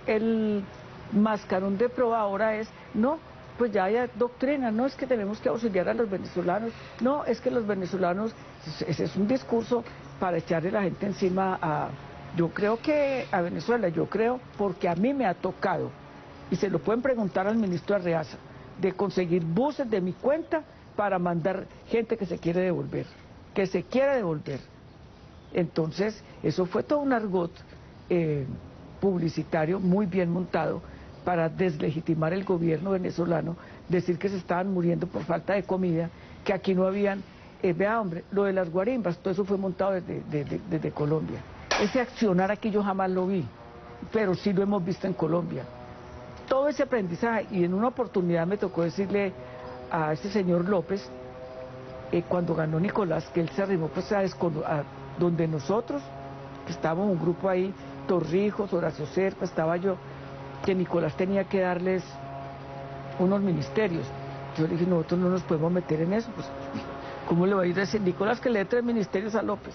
El mascarón de prueba ahora es, no, pues ya hay doctrina, no es que tenemos que auxiliar a los venezolanos, no, es que los venezolanos, ese es un discurso para echarle la gente encima a, yo creo que a Venezuela, yo creo, porque a mí me ha tocado, y se lo pueden preguntar al ministro Arreaza, de conseguir buses de mi cuenta para mandar gente que se quiere devolver, que se quiere devolver. Entonces, eso fue todo un argot eh, publicitario muy bien montado para deslegitimar el gobierno venezolano, decir que se estaban muriendo por falta de comida, que aquí no habían... Eh, vea, hombre, lo de las guarimbas, todo eso fue montado desde, desde Colombia. Ese accionar aquí yo jamás lo vi, pero sí lo hemos visto en Colombia todo ese aprendizaje y en una oportunidad me tocó decirle a este señor López, eh, cuando ganó Nicolás, que él se arrimó pues a, donde nosotros, que estábamos un grupo ahí, Torrijos, Horacio Serpa, estaba yo, que Nicolás tenía que darles unos ministerios. Yo le dije, nosotros no nos podemos meter en eso, pues, ¿cómo le va a ir a decir Nicolás que le dé tres ministerios a López?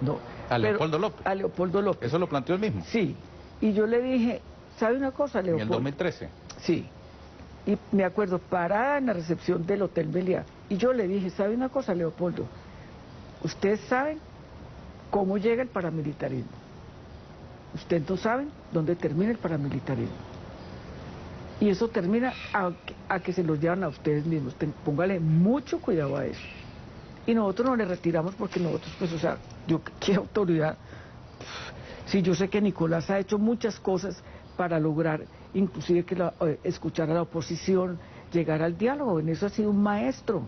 No. ¿A Leopoldo López? A Leopoldo López. ¿Eso lo planteó él mismo? Sí. Y yo le dije, ¿Sabe una cosa, Leopoldo? En el 2013. Sí. Y me acuerdo, parada en la recepción del Hotel Meliá. Y yo le dije, ¿sabe una cosa, Leopoldo? Ustedes saben cómo llega el paramilitarismo. Ustedes no saben dónde termina el paramilitarismo. Y eso termina a, que se los llevan a ustedes mismos. póngale mucho cuidado a eso. Y nosotros no le retiramos porque nosotros, pues, o sea, yo, ¿qué autoridad? Si yo sé que Nicolás ha hecho muchas cosas para lograr inclusive que eh, escuchar a la oposición, llegar al diálogo. En eso ha sido un maestro,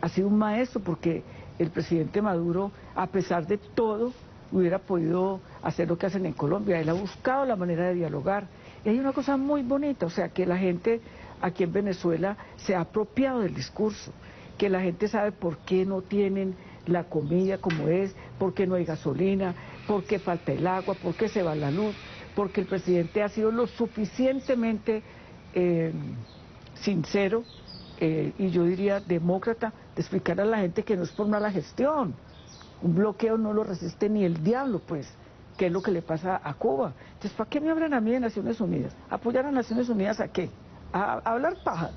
ha sido un maestro porque el presidente Maduro, a pesar de todo, hubiera podido hacer lo que hacen en Colombia. Él ha buscado la manera de dialogar. Y hay una cosa muy bonita, o sea, que la gente aquí en Venezuela se ha apropiado del discurso, que la gente sabe por qué no tienen la comida como es, por qué no hay gasolina, por qué falta el agua, por qué se va la luz porque el presidente ha sido lo suficientemente eh, sincero eh, y yo diría demócrata de explicar a la gente que no es por mala gestión. Un bloqueo no lo resiste ni el diablo, pues, que es lo que le pasa a Cuba. Entonces, ¿para qué me hablan a mí de Naciones Unidas? ¿Apoyar a Naciones Unidas a qué? ¿A, hablar paja?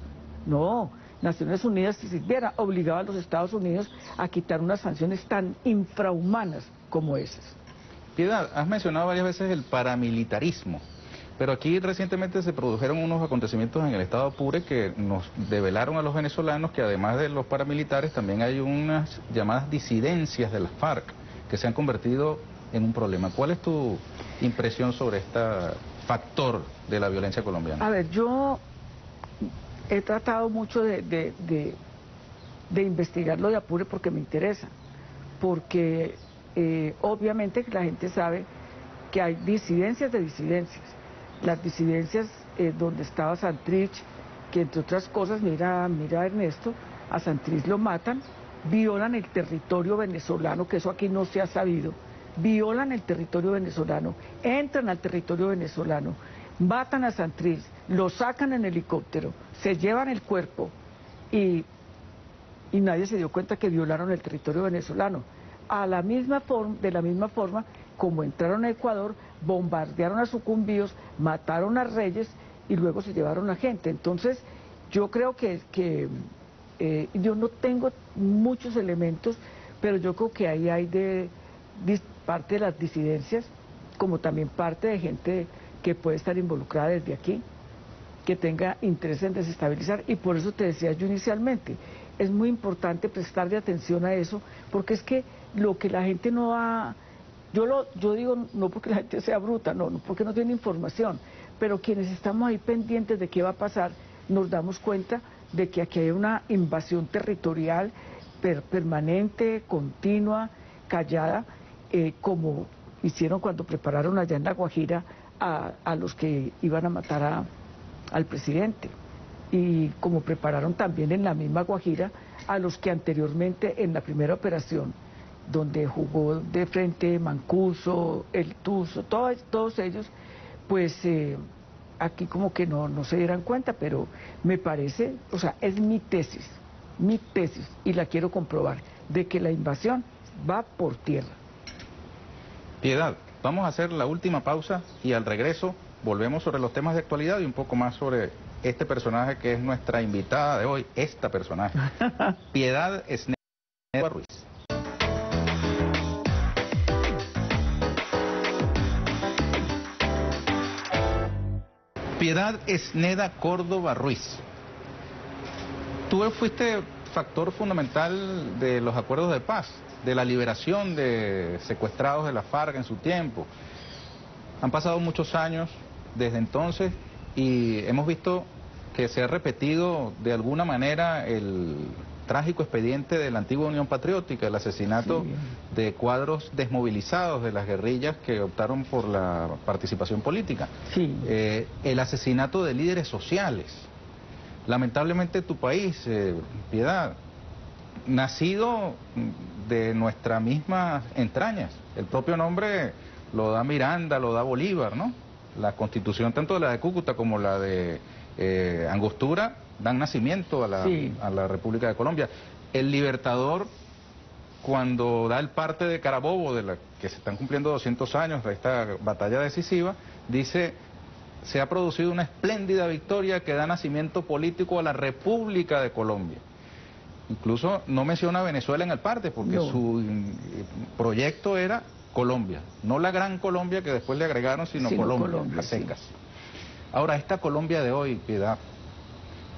No, Naciones Unidas si hubiera obligado a los Estados Unidos a quitar unas sanciones tan infrahumanas como esas. Piedad, has mencionado varias veces el paramilitarismo, pero aquí recientemente se produjeron unos acontecimientos en el estado Apure que nos develaron a los venezolanos que además de los paramilitares también hay unas llamadas disidencias de las FARC que se han convertido en un problema. ¿Cuál es tu impresión sobre este factor de la violencia colombiana? A ver, yo he tratado mucho de, de investigar lo de Apure porque me interesa, porque eh, obviamente la gente sabe que hay disidencias de disidencias. Las disidencias eh, donde estaba Santrich, que entre otras cosas, mira, mira Ernesto, a Santrich lo matan, violan el territorio venezolano, que eso aquí no se ha sabido, violan el territorio venezolano, entran al territorio venezolano, matan a Santrich, lo sacan en helicóptero, se llevan el cuerpo y nadie se dio cuenta que violaron el territorio venezolano a la misma forma, de la misma forma como entraron a Ecuador, bombardearon a sucumbíos, mataron a reyes y luego se llevaron a gente. Entonces, yo creo que, que, eh, yo no tengo muchos elementos, pero yo creo que ahí hay de, parte de las disidencias, como también parte de gente que puede estar involucrada desde aquí, que tenga interés en desestabilizar, y por eso te decía yo inicialmente, es muy importante prestarle atención a eso, porque es que lo que la gente no ha... Yo, lo, yo digo no porque la gente sea bruta, no, no porque no tiene información, pero quienes estamos ahí pendientes de qué va a pasar, nos damos cuenta de que aquí hay una invasión territorial permanente, continua, callada, eh, como hicieron cuando prepararon allá en La Guajira a, a los que iban a matar al presidente. Y como prepararon también en la misma Guajira a los que anteriormente en la primera operación, donde jugó de frente Mancuso, El Tuzo, todos, todos ellos, pues eh, aquí como que no, no se dieran cuenta, pero me parece, o sea, es mi tesis, mi tesis, y la quiero comprobar, de que la invasión va por tierra. Piedad, vamos a hacer la última pausa y al regreso volvemos sobre los temas de actualidad y un poco más sobre este personaje que es nuestra invitada de hoy, esta personaje, Piedad Esneda Ruiz. Piedad Esneda Córdoba Ruiz. Tú fuiste factor fundamental de los acuerdos de paz, de la liberación de secuestrados de la FARC en su tiempo. Han pasado muchos años desde entonces y hemos visto que se ha repetido de alguna manera el trágico expediente de la antigua Unión Patriótica, el asesinato de cuadros desmovilizados de las guerrillas que optaron por la participación política, eh, el asesinato de líderes sociales. Lamentablemente tu país, eh, Piedad, nacido de nuestras mismas entrañas, el propio nombre lo da Miranda, lo da Bolívar, ¿no? La constitución, tanto la de Cúcuta como la de eh, Angostura, dan nacimiento a la, a la República de Colombia. El Libertador, cuando da el parte de Carabobo, de la que se están cumpliendo 200 años de esta batalla decisiva, dice, se ha producido una espléndida victoria que da nacimiento político a la República de Colombia. Incluso no menciona a Venezuela en el parte, porque su eh, proyecto era Colombia, no la gran Colombia que después le agregaron, sino, Colombia, a secas. Ahora, esta Colombia de hoy, Piedad,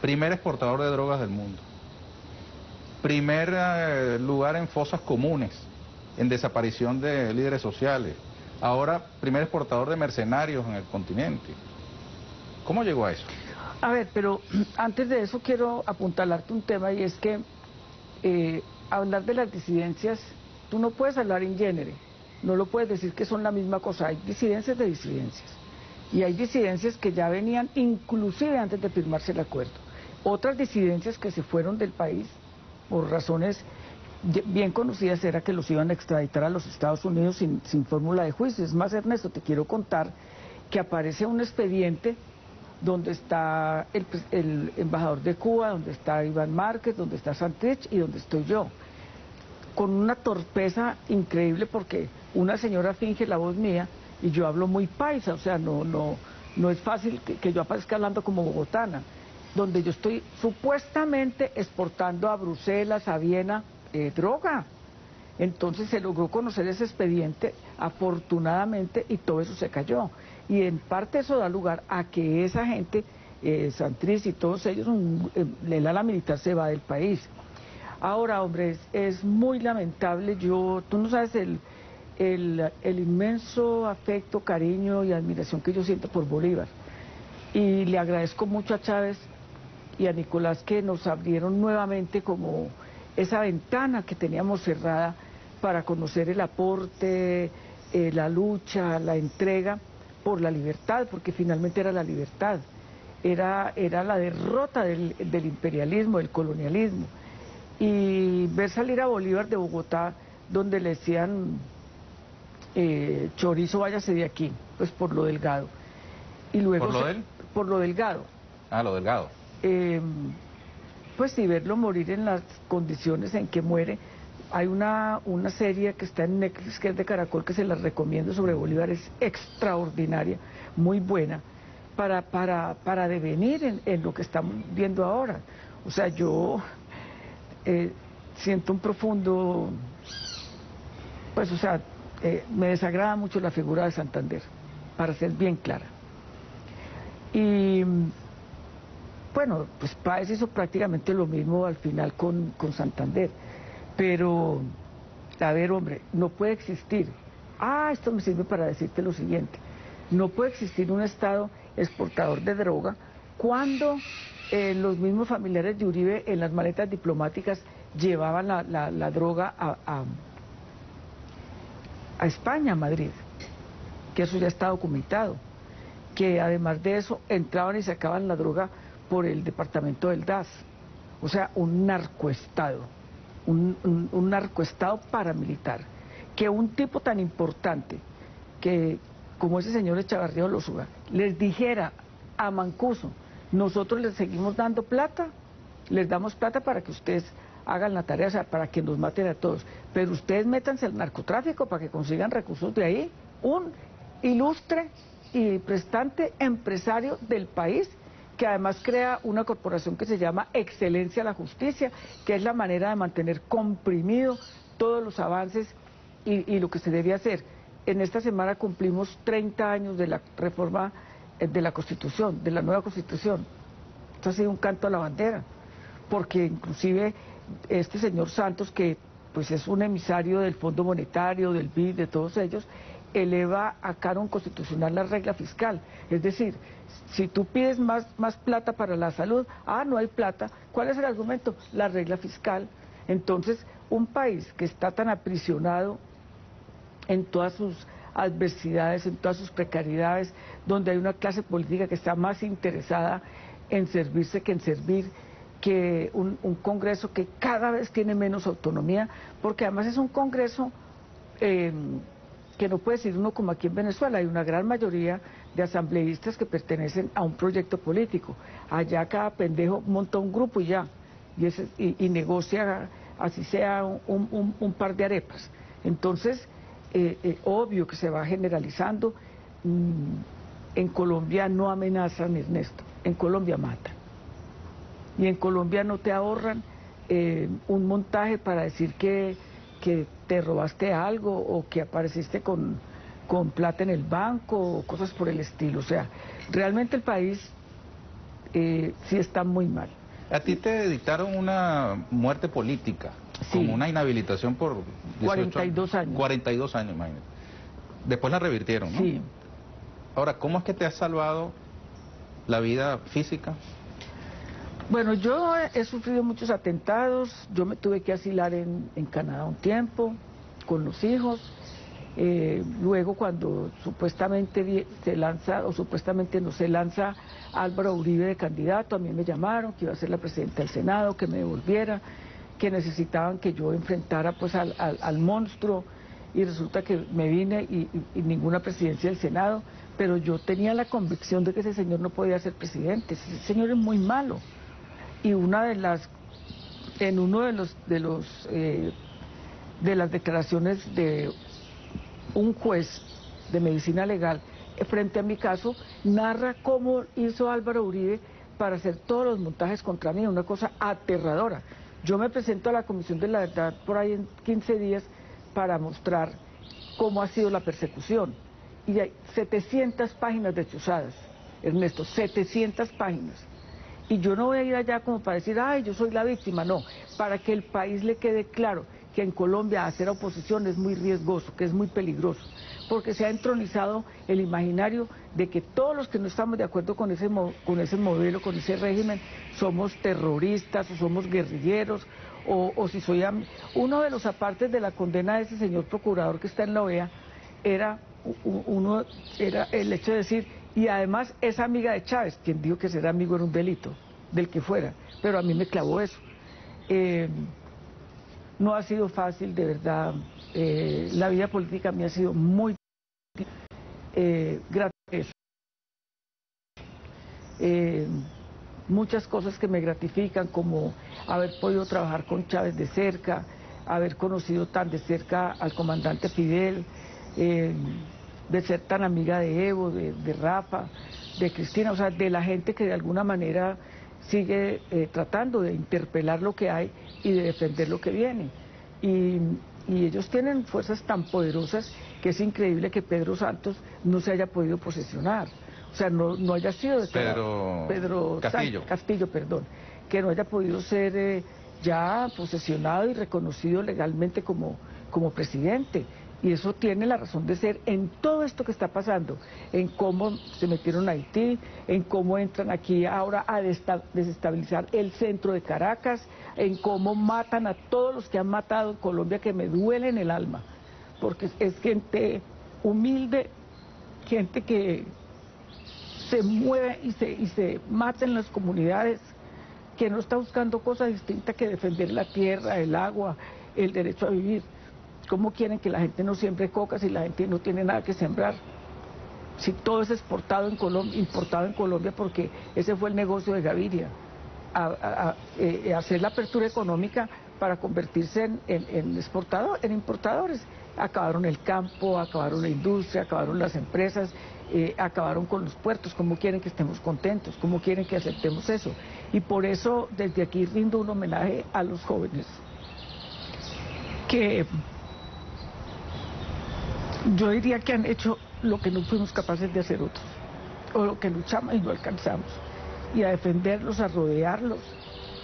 primer exportador de drogas del mundo, primer eh, lugar en fosas comunes, en desaparición de líderes sociales, ahora primer exportador de mercenarios en el continente. ¿Cómo llegó a eso? A ver, pero antes de eso quiero apuntalarte un tema y es que eh, hablar de las disidencias, tú no puedes hablar en género no lo puedes decir que son la misma cosa, hay disidencias de disidencias. Y hay disidencias que ya venían inclusive antes de firmarse el acuerdo. Otras disidencias que se fueron del país por razones bien conocidas era que los iban a extraditar a los Estados Unidos sin, fórmula de juicio. Es más, Ernesto, te quiero contar que aparece un expediente donde está el, el embajador de Cuba, donde está Iván Márquez, donde está Santrich y donde estoy yo con una torpeza increíble porque una señora finge la voz mía y yo hablo muy paisa, o sea, no, no, no es fácil que, yo aparezca hablando como bogotana, donde yo estoy supuestamente exportando a Bruselas, a Viena, eh, droga. Entonces se logró conocer ese expediente, afortunadamente, y todo eso se cayó. Y en parte eso da lugar a que esa gente, eh, Santriz y todos ellos, un, el ala militar se va del país. Ahora, hombre, es, muy lamentable. Yo, tú no sabes el, el, inmenso afecto, cariño y admiración que yo siento por Bolívar. Y le agradezco mucho a Chávez y a Nicolás que nos abrieron nuevamente como esa ventana que teníamos cerrada para conocer el aporte, eh, la lucha, la entrega por la libertad, porque finalmente era la libertad, era, era la derrota del, del imperialismo, del colonialismo y ver salir a Bolívar de Bogotá donde le decían eh, chorizo váyase de aquí, pues por lo delgado. Y luego ¿Por lo Por lo delgado. Ah, lo delgado. Em, pues sí, verlo morir en las condiciones en que muere. Hay una, una serie que está en Netflix, que es de Caracol, que se la recomiendo sobre Bolívar, es extraordinaria, muy buena, para, para, para devenir en, en lo que estamos viendo ahora. O sea, yo eh, siento un profundo, pues o sea, eh, me desagrada mucho la figura de Santander, para ser bien clara. Y bueno, pues Páez hizo prácticamente lo mismo al final con, con Santander, pero, a ver hombre, no puede existir, ah, esto me sirve para decirte lo siguiente, no puede existir un Estado exportador de droga cuando eh, los mismos familiares de Uribe en las maletas diplomáticas llevaban la, droga a, a, España, a Madrid, que eso ya está documentado, que además de eso entraban y sacaban la droga por el departamento del DAS, o sea, un narcoestado, un, narcoestado paramilitar, que un tipo tan importante que como ese señor Echavarría Losura les dijera a Mancuso, nosotros les seguimos dando plata, les damos plata para que ustedes hagan la tarea, o sea, para que nos maten a todos. Pero ustedes métanse al narcotráfico para que consigan recursos de ahí. Un ilustre y prestante empresario del país que además crea una corporación que se llama Excelencia a la Justicia, que es la manera de mantener comprimido todos los avances y, lo que se debe hacer. En esta semana cumplimos 30 años de la reforma eh, de la Constitución, de la nueva Constitución. Esto ha sido un canto a la bandera, porque inclusive este señor Santos, que pues es un emisario del Fondo Monetario, del BID, de todos ellos, eleva a canon constitucional la regla fiscal. Es decir, si tú pides más, más plata para la salud, ah, no hay plata, ¿cuál es el argumento? La regla fiscal. Entonces, un país que está tan aprisionado en todas sus adversidades, en todas sus precariedades, donde hay una clase política que está más interesada en servirse que en servir, que un, Congreso que cada vez tiene menos autonomía, porque además es un Congreso eh, que no puede decir uno como aquí en Venezuela, hay una gran mayoría de asambleístas que pertenecen a un proyecto político. Allá cada pendejo monta un grupo y ya, y, y, negocia así sea un, un par de arepas. Entonces, eh, eh, obvio que se va generalizando. Mm, en Colombia no amenazan, Ernesto, en Colombia matan. Y en Colombia no te ahorran eh, un montaje para decir que, que, te robaste algo o que apareciste con, con plata en el banco o cosas por el estilo. O sea, realmente el país sí está muy mal. A ti te dictaron una muerte política como una inhabilitación por 42 años. 42 años, imagínate. Después la revirtieron, ¿no? Sí. Ahora, ¿cómo es que te ha salvado la vida física? Bueno, yo he sufrido muchos atentados, yo me tuve que asilar en, Canadá un tiempo, con los hijos, eh, luego cuando supuestamente se lanza, o supuestamente no se lanza Álvaro Uribe de candidato, a mí me llamaron que iba a ser la presidenta del Senado, que me devolviera, que necesitaban que yo enfrentara pues al, al, monstruo. Y resulta que me vine y, ninguna presidencia del Senado, pero yo tenía la convicción de que ese señor no podía ser presidente, ese señor es muy malo. Y una de las, en uno de los, de los, eh, de las declaraciones de un juez de medicina legal eh, frente a mi caso, narra cómo hizo Álvaro Uribe para hacer todos los montajes contra mí, una cosa aterradora. Yo me presento a la Comisión de la Verdad por ahí en 15 días para mostrar cómo ha sido la persecución. Y hay 700 páginas de chuzadas, Ernesto, 700 páginas. Y yo no voy a ir allá como para decir, ay, yo soy la víctima, no, para que el país le quede claro que en Colombia hacer oposición es muy riesgoso, que es muy peligroso, porque se ha entronizado el imaginario de que todos los que no estamos de acuerdo con ese, con ese modelo, con ese régimen, somos terroristas o somos guerrilleros, o, si soy... Uno de los apartes de la condena de ese señor procurador que está en la OEA era, uno, era el hecho de decir, y además es amiga de Chávez, quien dijo que ser amigo era un delito, del que fuera, pero a mí me clavó eso. Eh, no ha sido fácil, de verdad. Eh, la vida política me ha sido muy eh, eh, muchas cosas que me gratifican, como haber podido trabajar con Chávez de cerca, haber conocido tan de cerca al comandante Fidel, eh, de ser tan amiga de Evo, de, de, Rafa, de Cristina, o sea, de la gente que de alguna manera sigue eh, tratando de interpelar lo que hay y de defender lo que viene. Y, ellos tienen fuerzas tan poderosas que es increíble que Pedro Santos no se haya podido posesionar. O sea, no, no haya sido Pedro, Pedro Castillo. Castillo, perdón, que no haya podido ser eh, ya posesionado y reconocido legalmente como, como presidente. Y eso tiene la razón de ser en todo esto que está pasando, en cómo se metieron a Haití, en cómo entran aquí ahora a desestabilizar el centro de Caracas, en cómo matan a todos los que han matado en Colombia, que me duele en el alma, porque es gente humilde, gente que se mueve y se, y se mata en las comunidades, que no está buscando cosas distintas que defender la tierra, el agua, el derecho a vivir. ¿Cómo quieren que la gente no siembre coca si la gente no tiene nada que sembrar? Si todo es exportado en Colombia, importado en Colombia, porque ese fue el negocio de Gaviria, eh, hacer la apertura económica para convertirse en, exportador, en importadores. Acabaron el campo, acabaron la industria, acabaron las empresas, eh, acabaron con los puertos. ¿Cómo quieren que estemos contentos? ¿Cómo quieren que aceptemos eso? Y por eso desde aquí rindo un homenaje a los jóvenes que yo diría que han hecho lo que no fuimos capaces de hacer otros, o lo que luchamos y no alcanzamos, y a defenderlos, a rodearlos,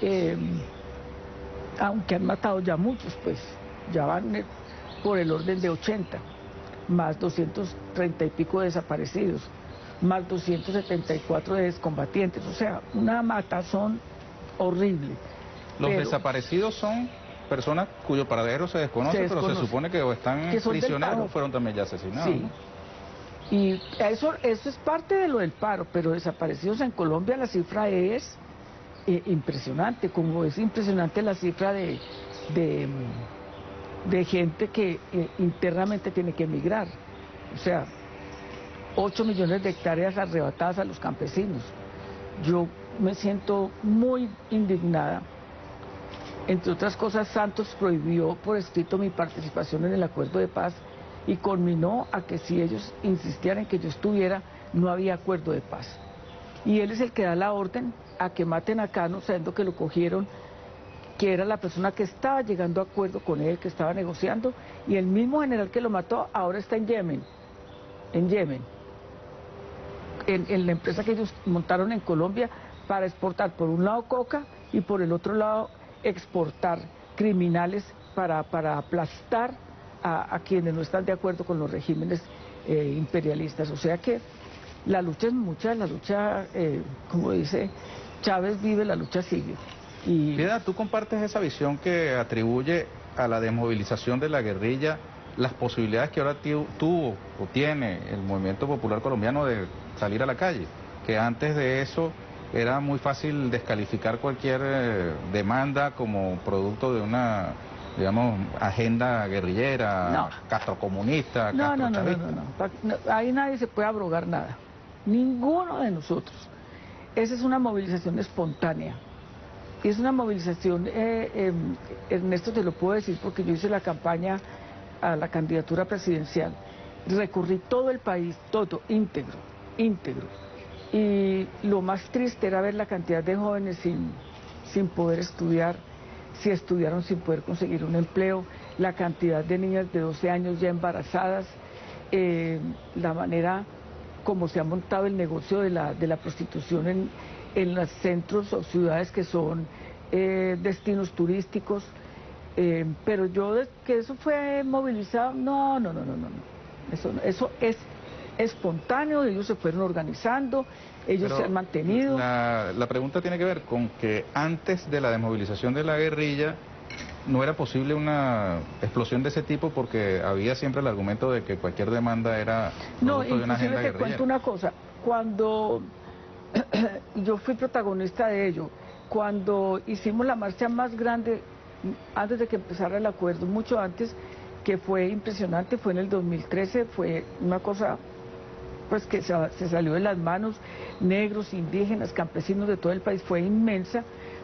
em, aunque han matado ya muchos, pues ya van eh, por el orden de 80, más 230 y pico desaparecidos, más 274 de descombatientes, o sea, una matazón horrible. Los desaparecidos son personas cuyo paradero se desconoce, pero se supone que o están prisioneros o fueron también ya asesinados. Sí. Y eso, eso es parte de lo del paro, pero desaparecidos en Colombia la cifra es eh, impresionante, como es impresionante la cifra de, de, gente que eh, internamente tiene que emigrar. O sea, 8 millones de hectáreas arrebatadas a los campesinos. Yo me siento muy indignada entre otras cosas, Santos prohibió por escrito mi participación en el acuerdo de paz y culminó a que si ellos insistían en que yo estuviera, no había acuerdo de paz. Y él es el que da la orden a que maten a Cano, sabiendo que lo cogieron, que era la persona que estaba llegando a acuerdo con él, que estaba negociando, y el mismo general que lo mató ahora está en Yemen, en Yemen, en, en la empresa que ellos montaron en Colombia para exportar por un lado coca y por el otro lado exportar criminales para, para aplastar a, quienes no están de acuerdo con los regímenes eh, imperialistas. O sea que la lucha es mucha, la lucha, eh, como dice Chávez, vive, la lucha sigue. Y... ¿tú compartes esa visión que atribuye a la desmovilización de la guerrilla las posibilidades que ahora tuvo o tiene el movimiento popular colombiano de salir a la calle? Que antes de eso era muy fácil descalificar cualquier eh, demanda como producto de una digamos, agenda guerrillera, castrocomunista, no, no, no, no, no, ahí nadie se puede abrogar nada, ninguno de nosotros. Esa es una movilización espontánea. Y es una movilización, eh, em, Ernesto te lo puedo decir porque yo hice la campaña a la candidatura presidencial. Recorrí todo el país, todo, íntegro, íntegro y lo más triste era ver la cantidad de jóvenes sin, sin poder estudiar, si estudiaron sin poder conseguir un empleo, la cantidad de niñas de 12 años ya embarazadas, eh, la manera como se ha montado el negocio de la, de la prostitución en, en los centros o ciudades que son eh, destinos turísticos. Eh, pero yo, que eso fue movilizado, no, no, no, no, no. Eso, eso es espontáneo, ellos se fueron organizando, ellos se han mantenido. La, la pregunta tiene que ver con que antes de la desmovilización de la guerrilla no era posible una explosión de ese tipo porque había siempre el argumento de que cualquier demanda era no, de una agenda te cuento una cosa, cuando yo fui protagonista de ello, cuando hicimos la marcha más grande antes de que empezara el acuerdo, mucho antes, que fue impresionante, fue en el 2013, fue una cosa pues que se, salió de las manos, negros, indígenas, campesinos de todo el país, fue inmensa,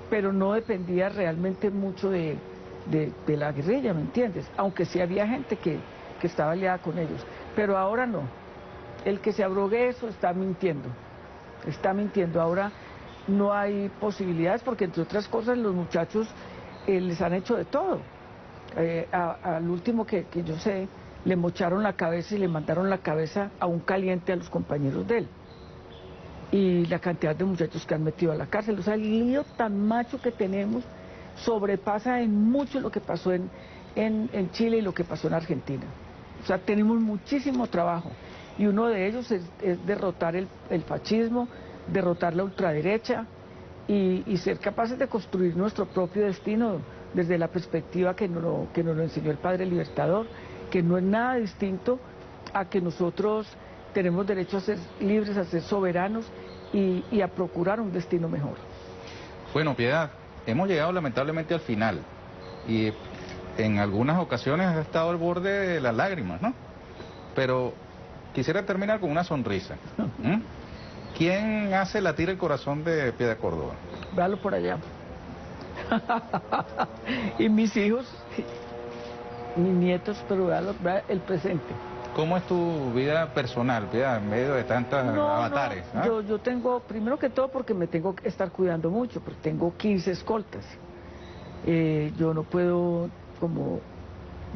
pero no dependía realmente mucho de, la guerrilla, ¿me entiendes? Aunque sí había gente que, que estaba aliada con ellos, pero ahora no. El que se abrogue eso está mintiendo, está mintiendo. Ahora no hay posibilidades porque entre otras cosas los muchachos eh, les han hecho de todo. Eh, al último que yo sé, le mocharon la cabeza y le mandaron la cabeza a un caliente a los compañeros de él. Y la cantidad de muchachos que han metido a la cárcel, o sea, el lío tan macho que tenemos sobrepasa en mucho lo que pasó en, en, Chile y lo que pasó en Argentina. O sea, tenemos muchísimo trabajo y uno de ellos es, derrotar el, fascismo, derrotar la ultraderecha y, y, ser capaces de construir nuestro propio destino desde la perspectiva que nos, que nos lo enseñó el Padre Libertador, que no es nada distinto a que nosotros tenemos derecho a ser libres, a ser soberanos y, y a procurar un destino mejor. Bueno, Piedad, hemos llegado lamentablemente al final y en algunas ocasiones ha estado al borde de las lágrimas, ¿no? Pero quisiera terminar con una sonrisa. ¿Quién hace latir el corazón de Piedad Córdoba? Véalo por allá. y mis hijos, mis nietos, pero véalo, el presente. ¿Cómo es tu vida personal, Piedad, en medio de tantos avatares? ¿ah? yo, yo tengo, primero que todo, porque me tengo que estar cuidando mucho, porque tengo 15 escoltas. Eh, yo no puedo, como,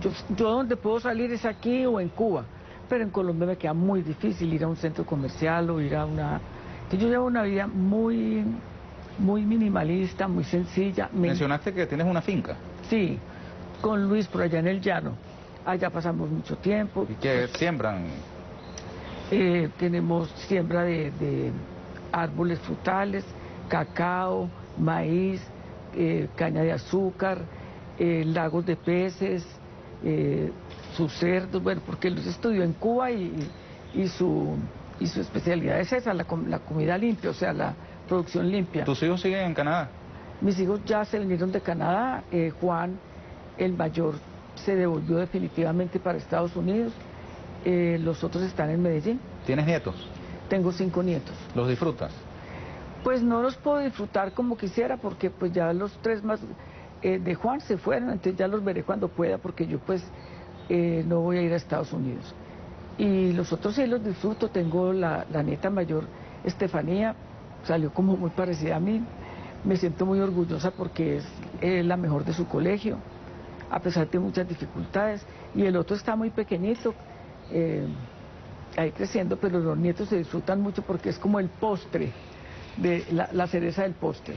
yo, yo donde puedo salir es aquí o en Cuba, pero en Colombia me queda muy difícil ir a un centro comercial o ir a una... Yo llevo una vida muy, muy minimalista, muy sencilla. Mencionaste que tienes una finca. Sí, con Luis por allá en el llano. Allá pasamos mucho tiempo. ¿Y qué siembran? Eh, tenemos siembra de, árboles frutales, cacao, maíz, eh, caña de azúcar, eh, lagos de peces, sus cerdos, bueno, porque los estudió en Cuba y, su, y su especialidad es esa, la, la comida limpia, o sea, la producción limpia. ¿Tus hijos siguen en Canadá? Mis hijos ya se vinieron de Canadá, Juan, el mayor se devolvió definitivamente para Estados Unidos. Eh, los otros están en Medellín. ¿Tienes nietos? Tengo cinco nietos. ¿Los disfrutas? Pues no los puedo disfrutar como quisiera porque pues ya los tres más eh, de Juan se fueron, entonces ya los veré cuando pueda porque yo pues eh, no voy a ir a Estados Unidos. Y los otros sí los disfruto, tengo la, la nieta mayor, Estefanía, salió como muy parecida a mí, me siento muy orgullosa porque es la mejor de su colegio a pesar de muchas dificultades, y el otro está muy pequeñito, eh, ahí creciendo, pero los nietos se disfrutan mucho porque es como el postre, de la, cereza del postre.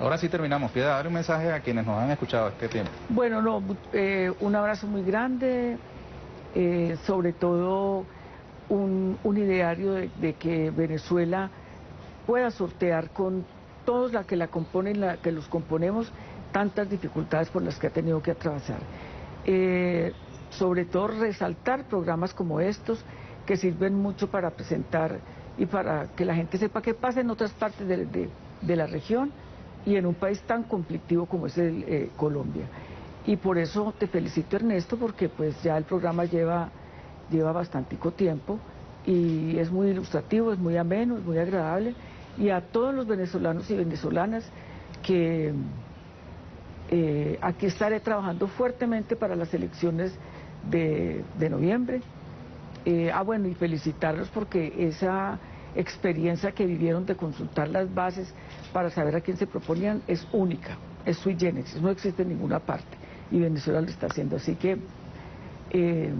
Ahora sí terminamos. Piedad, dar un mensaje a quienes nos han escuchado este tiempo. Bueno, no, eh, un abrazo muy grande, eh, sobre todo un, ideario de, que Venezuela pueda sortear con todos la que la componen, la que los componemos, tantas dificultades por las que ha tenido que atravesar. Eh, sobre todo resaltar programas como estos que sirven mucho para presentar y para que la gente sepa qué pasa en otras partes de, la región y en un país tan conflictivo como es el, eh, Colombia. Y por eso te felicito Ernesto porque pues ya el programa lleva, lleva bastante tiempo y es muy ilustrativo, es muy ameno, es muy agradable y a todos los venezolanos y venezolanas que eh, aquí estaré trabajando fuertemente para las elecciones de, noviembre. Eh, ah, bueno, y felicitarlos porque esa experiencia que vivieron de consultar las bases para saber a quién se proponían es única, es sui generis, no existe en ninguna parte y Venezuela lo está haciendo. Así que eh,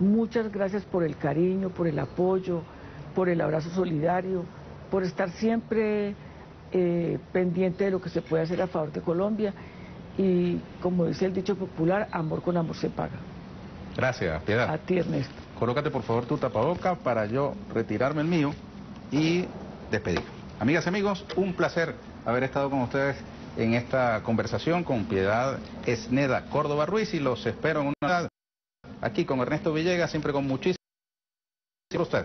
muchas gracias por el cariño, por el apoyo, por el abrazo solidario, por estar siempre pendiente de lo que se puede hacer a favor de Colombia y como dice el dicho popular, amor con amor se paga. Gracias, Piedad. A ti, Ernesto. Colócate por favor tu tapaboca para yo retirarme el mío y despedir. Amigas y amigos, un placer haber estado con ustedes en esta conversación con Piedad Esneda Córdoba Ruiz y los espero en una aquí con Ernesto Villegas, siempre con muchísimo usted.